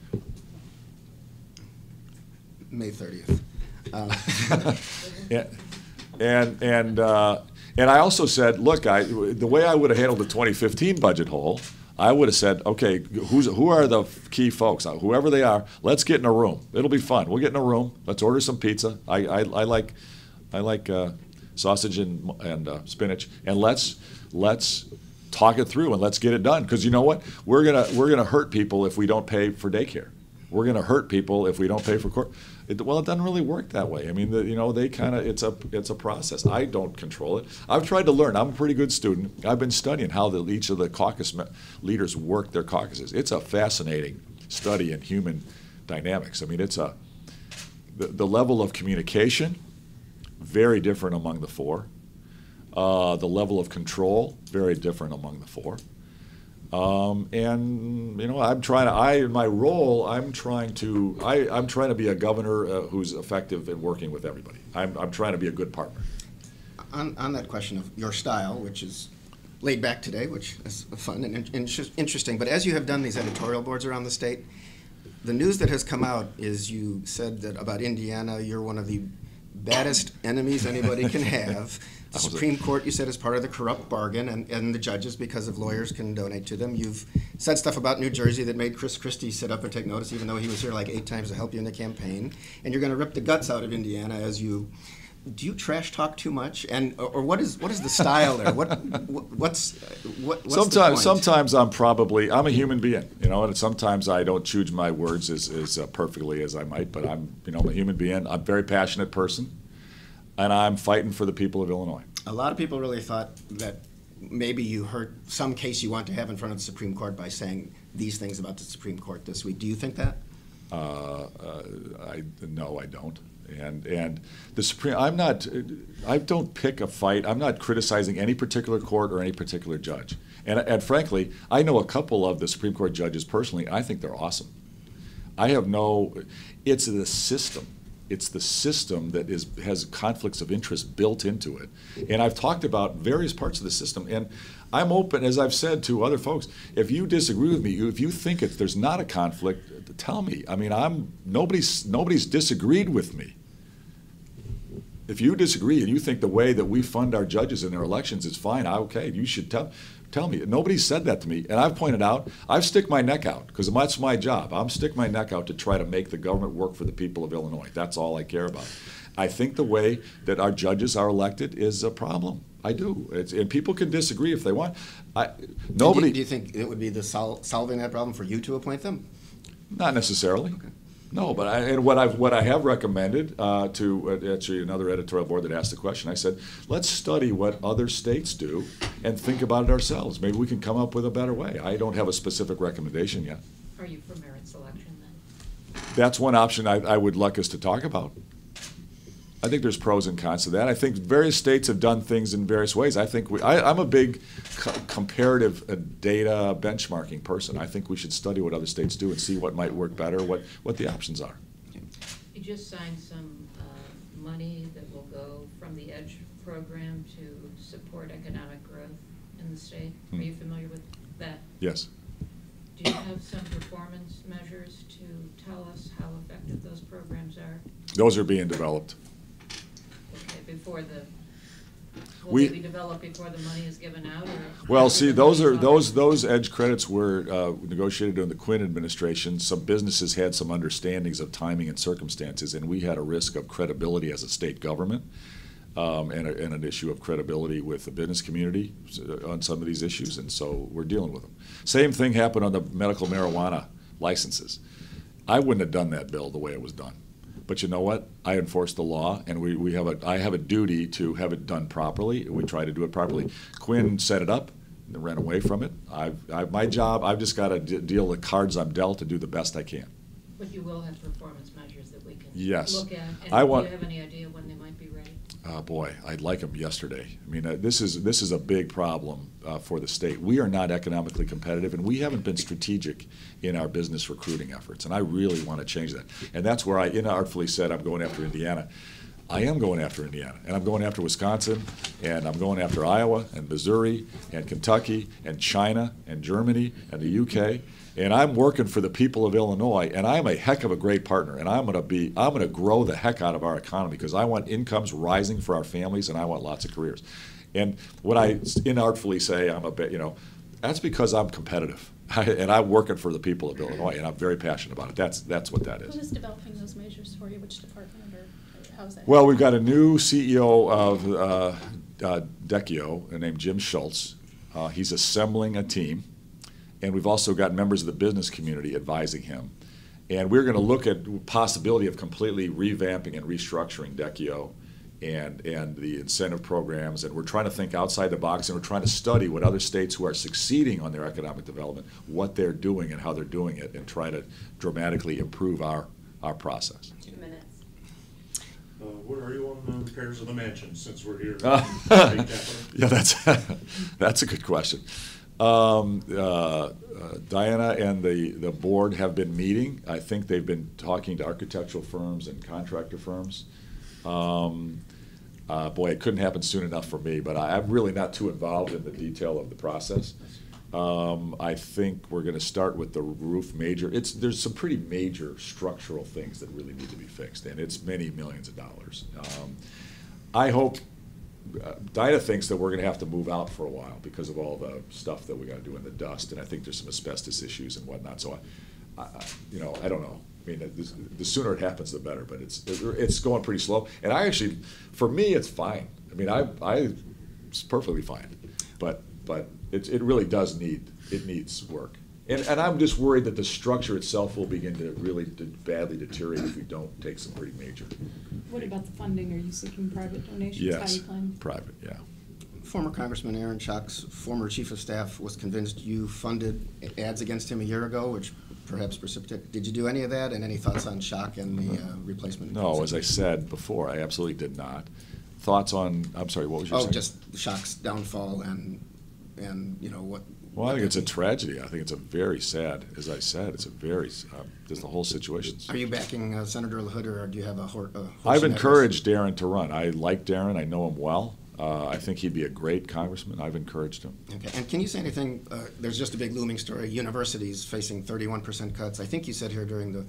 May thirtieth. <laughs> Uh, And, and, and, uh, and I also said, look, I, the way I would have handled the 2015 budget hole, I would have said, okay, who's, who are the key folks? Uh, Whoever they are, let's get in a room. It'll be fun. We'll get in a room. Let's order some pizza. I, I, I like, I like uh, sausage and, and uh, spinach. And let's, let's talk it through and let's get it done. Because you know what? We're gonna, we're gonna hurt people if we don't pay for daycare. We're gonna hurt people if we don't pay for court. It, well, it doesn't really work that way. I mean, the, you know, they kind of, it's a, it's a process. I don't control it. I've tried to learn. I'm a pretty good student. I've been studying how the, each of the caucus leaders work their caucuses. It's a fascinating study in human dynamics. I mean, it's a, the, the level of communication, very different among the four. Uh, the level of control, very different among the four. Um, and you know, I'm trying to. I in my role, I'm trying to. I, I'm trying to be a governor uh, who's effective in working with everybody. I'm, I'm trying to be a good partner. On, on that question of your style, which is laid back today, which is fun and in- inter- interesting, but as you have done these editorial boards around the state, the news that has come out is you said that about Indiana, you're one of the baddest enemies anybody can <laughs> have. The Supreme Court, you said, is part of the corrupt bargain, and, and the judges, because of lawyers, can donate to them. You've said stuff about New Jersey that made Chris Christie sit up and take notice, even though he was here like eight times to help you in the campaign. And you're going to rip the guts out of Indiana as you. Do you trash talk too much? And or, or what is what is the style there? What, what what's what, what's sometimes, sometimes I'm probably I'm a human being, you know, and sometimes I don't choose my words as, as uh, perfectly as I might. But I'm, you know, I'm a human being. I'm a very passionate person, and I'm fighting for the people of Illinois. A lot of people really thought that maybe you hurt some case you want to have in front of the Supreme Court by saying these things about the Supreme Court this week. Do you think that? Uh, uh, I no, I don't. And and the Supreme, I'm not. I don't pick a fight. I'm not criticizing any particular court or any particular judge. And and frankly, I know a couple of the Supreme Court judges personally. I think they're awesome. I have no. It's the system. It's the system that is has conflicts of interest built into it. And I've talked about various parts of the system. And I'm open, as I've said to other folks. If you disagree with me, if you think there's not a conflict, tell me. I mean, I'm nobody's nobody's disagreed with me. If you disagree and you think the way that we fund our judges in their elections is fine, I, okay, you should tell tell me. Nobody said that to me, and I've pointed out I've stick my neck out because that's my job. I'm stick my neck out to try to make the government work for the people of Illinois. That's all I care about. I think the way that our judges are elected is a problem. I do, it's, and people can disagree if they want. I, Do you- nobody. Do you think it would be the sol- solving that problem for you to appoint them? Not necessarily. No, but I, and what I've, what I have recommended uh, to, uh, actually another editorial board that asked the question, I said, let's study what other states do and think about it ourselves. Maybe we can come up with a better way. I don't have a specific recommendation yet. Are you for merit selection then? That's one option I, I would like us to talk about. I think there's pros and cons to that. I think various states have done things in various ways. I think we, I, I'm a big co- comparative uh, data benchmarking person. I think we should study what other states do and see what might work better, what, what the options are. You just signed some uh, money that will go from the EDGE program to support economic growth in the state. Are Hmm. you familiar with that? Yes. Do you have some performance measures to tell us how effective those programs are? Those are being developed. Before the, will We- they be developed before the money is given out, or? Well, see, those are, those, those edge credits were uh, negotiated during the Quinn administration. Some businesses had some understandings of timing and circumstances, and we had a risk of credibility as a state government, um, and, a- and an issue of credibility with the business community uh, on some of these issues, and so we're dealing with them. Same thing happened on the medical marijuana licenses. I wouldn't have done that bill the way it was done. But you know what? I enforce the law, and we, we have a, I have a duty to have it done properly. We try to do it properly. Quinn set it up and ran away from it. I've, I've, my job, I've just got to deal the cards I'm dealt to do the best I can. But you will have performance measures that we can Yes. look at, and I do you have any idea when they might be ready? Oh, boy, I'd like them yesterday. I mean, uh, this is, this is a big problem uh, for the state. We are not economically competitive, and we haven't been strategic in our business recruiting efforts, and I really want to change that. And that's where I inartfully said I'm going after Indiana. I am going after Indiana, and I'm going after Wisconsin, and I'm going after Iowa, and Missouri, and Kentucky, and China, and Germany, and the UK. And I'm working for the people of Illinois, and I'm a heck of a great partner. And I'm going to be, I'm going to grow the heck out of our economy because I want incomes rising for our families, and I want lots of careers. And what I inartfully say, I'm a bit, you know, That's because I'm competitive, <laughs> and I'm working for the people of Illinois, and I'm very passionate about it. That's, that's what that Who is. is developing those measures for you? Which department or how's that? Well, we've got a new CEO of uh, uh, DCEO named Jim Schultz. Uh, He's assembling a team, and we've also got members of the business community advising him. And we're going to look at possibility of completely revamping and restructuring DCEO and, and the incentive programs, and we're trying to think outside the box, and we're trying to study what other states who are succeeding on their economic development, what they're doing and how they're doing it, and try to dramatically improve our, our process. Two minutes. Uh, where are you on the repairs of the mansion, since we're here? <laughs> Uh, Yeah, that's, <laughs> that's a good question. Um, uh, uh, Diana and the, the board have been meeting. I think they've been talking to architectural firms and contractor firms. Um, uh, boy, it couldn't happen soon enough for me, but I, I'm really not too involved in the detail of the process. Um, I think we're gonna start with the roof major, it's, there's some pretty major structural things that really need to be fixed, and it's many millions of dollars. Um, I hope, Diana thinks that we're gonna have to move out for a while because of all the stuff that we gotta do in the dust, and I think there's some asbestos issues and whatnot, so I, I- you know, I don't know. I mean, the, the sooner it happens, the better, but it's, it's going pretty slow, and I actually, for me, it's fine. I mean, I, I, it's perfectly fine, but, but it, it really does need, it needs work. And, and I'm just worried that the structure itself will begin to really de- badly deteriorate if we don't take some pretty major. What about the funding? Are you seeking private donations? How Yes, you plan? private, yeah. Former Congressman Aaron Schock's former chief of staff was convinced you funded ads against him a year ago, which perhaps precipitated. Did you do any of that? And any thoughts on Schock and the uh, replacement? No, as I said before, I absolutely did not. Thoughts on, I'm sorry, what was your Oh, saying? just Schock's downfall and, and, you know, what? Well, I think it's a tragedy. I think it's a very sad, as I said, it's a very, uh, just the whole situation. Are you backing uh, Senator LaHood, or do you have a hor- a I've encouraged Darren to run. I like Darren, I know him well. Uh, I think he'd be a great congressman. I've encouraged him. Okay, and can you say anything, uh, there's just a big looming story, universities facing thirty-one percent cuts. I think you said here during the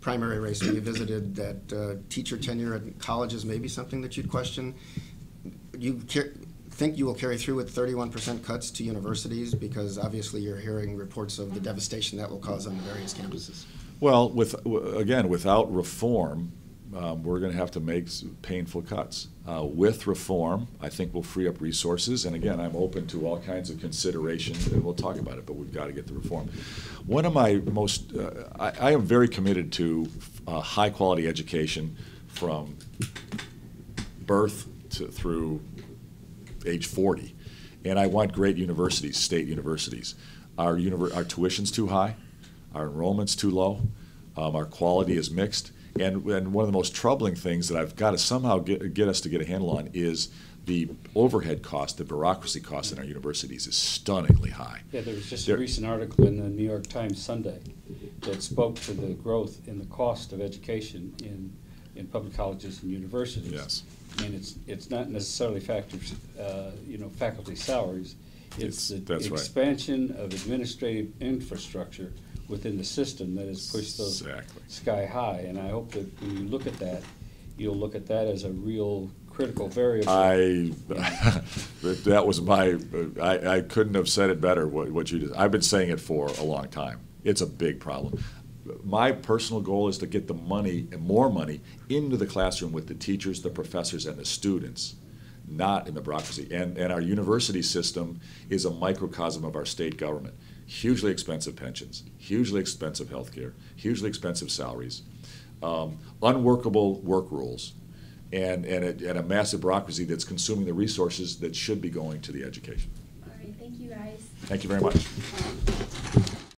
primary race when you visited that uh, teacher tenure at colleges may be something that you'd question. You think you will carry through with thirty-one percent cuts to universities? Because obviously you're hearing reports of the devastation that will cause on the various campuses. Well, with, again, without reform, um, we're going to have to make painful cuts. Uh, With reform, I think we'll free up resources, and again, I'm open to all kinds of considerations, and we'll talk about it, but we've got to get the reform. One of my most, uh, I I am very committed to uh, high-quality education from birth to, through age 40. And I want great universities, state universities. Our, univer- our tuition's too high, our enrollment's too low, um, our quality is mixed. And, and one of the most troubling things that I've got to somehow get, get us to get a handle on is the overhead cost, the bureaucracy cost in our universities is stunningly high. Yeah, there was just a recent article in the New York Times Sunday that spoke to the growth in the cost of education in, in public colleges and universities. Yes. And it's, it's not necessarily factors, uh, you know, faculty salaries. It's It's- the that's right. expansion of administrative infrastructure within the system that has pushed those Exactly. sky high. And I hope that when you look at that, you'll look at that as a real critical variable. I, <laughs> that was my, I, I couldn't have said it better, what, what you did. I've been saying it for a long time. It's a big problem. My personal goal is to get the money, and more money, into the classroom with the teachers, the professors, and the students, not in the bureaucracy. And, and our university system is a microcosm of our state government. Hugely expensive pensions, hugely expensive health care, hugely expensive salaries, um, unworkable work rules, and, and, a, and a massive bureaucracy that's consuming the resources that should be going to the education. All right, thank you guys. Thank you very much.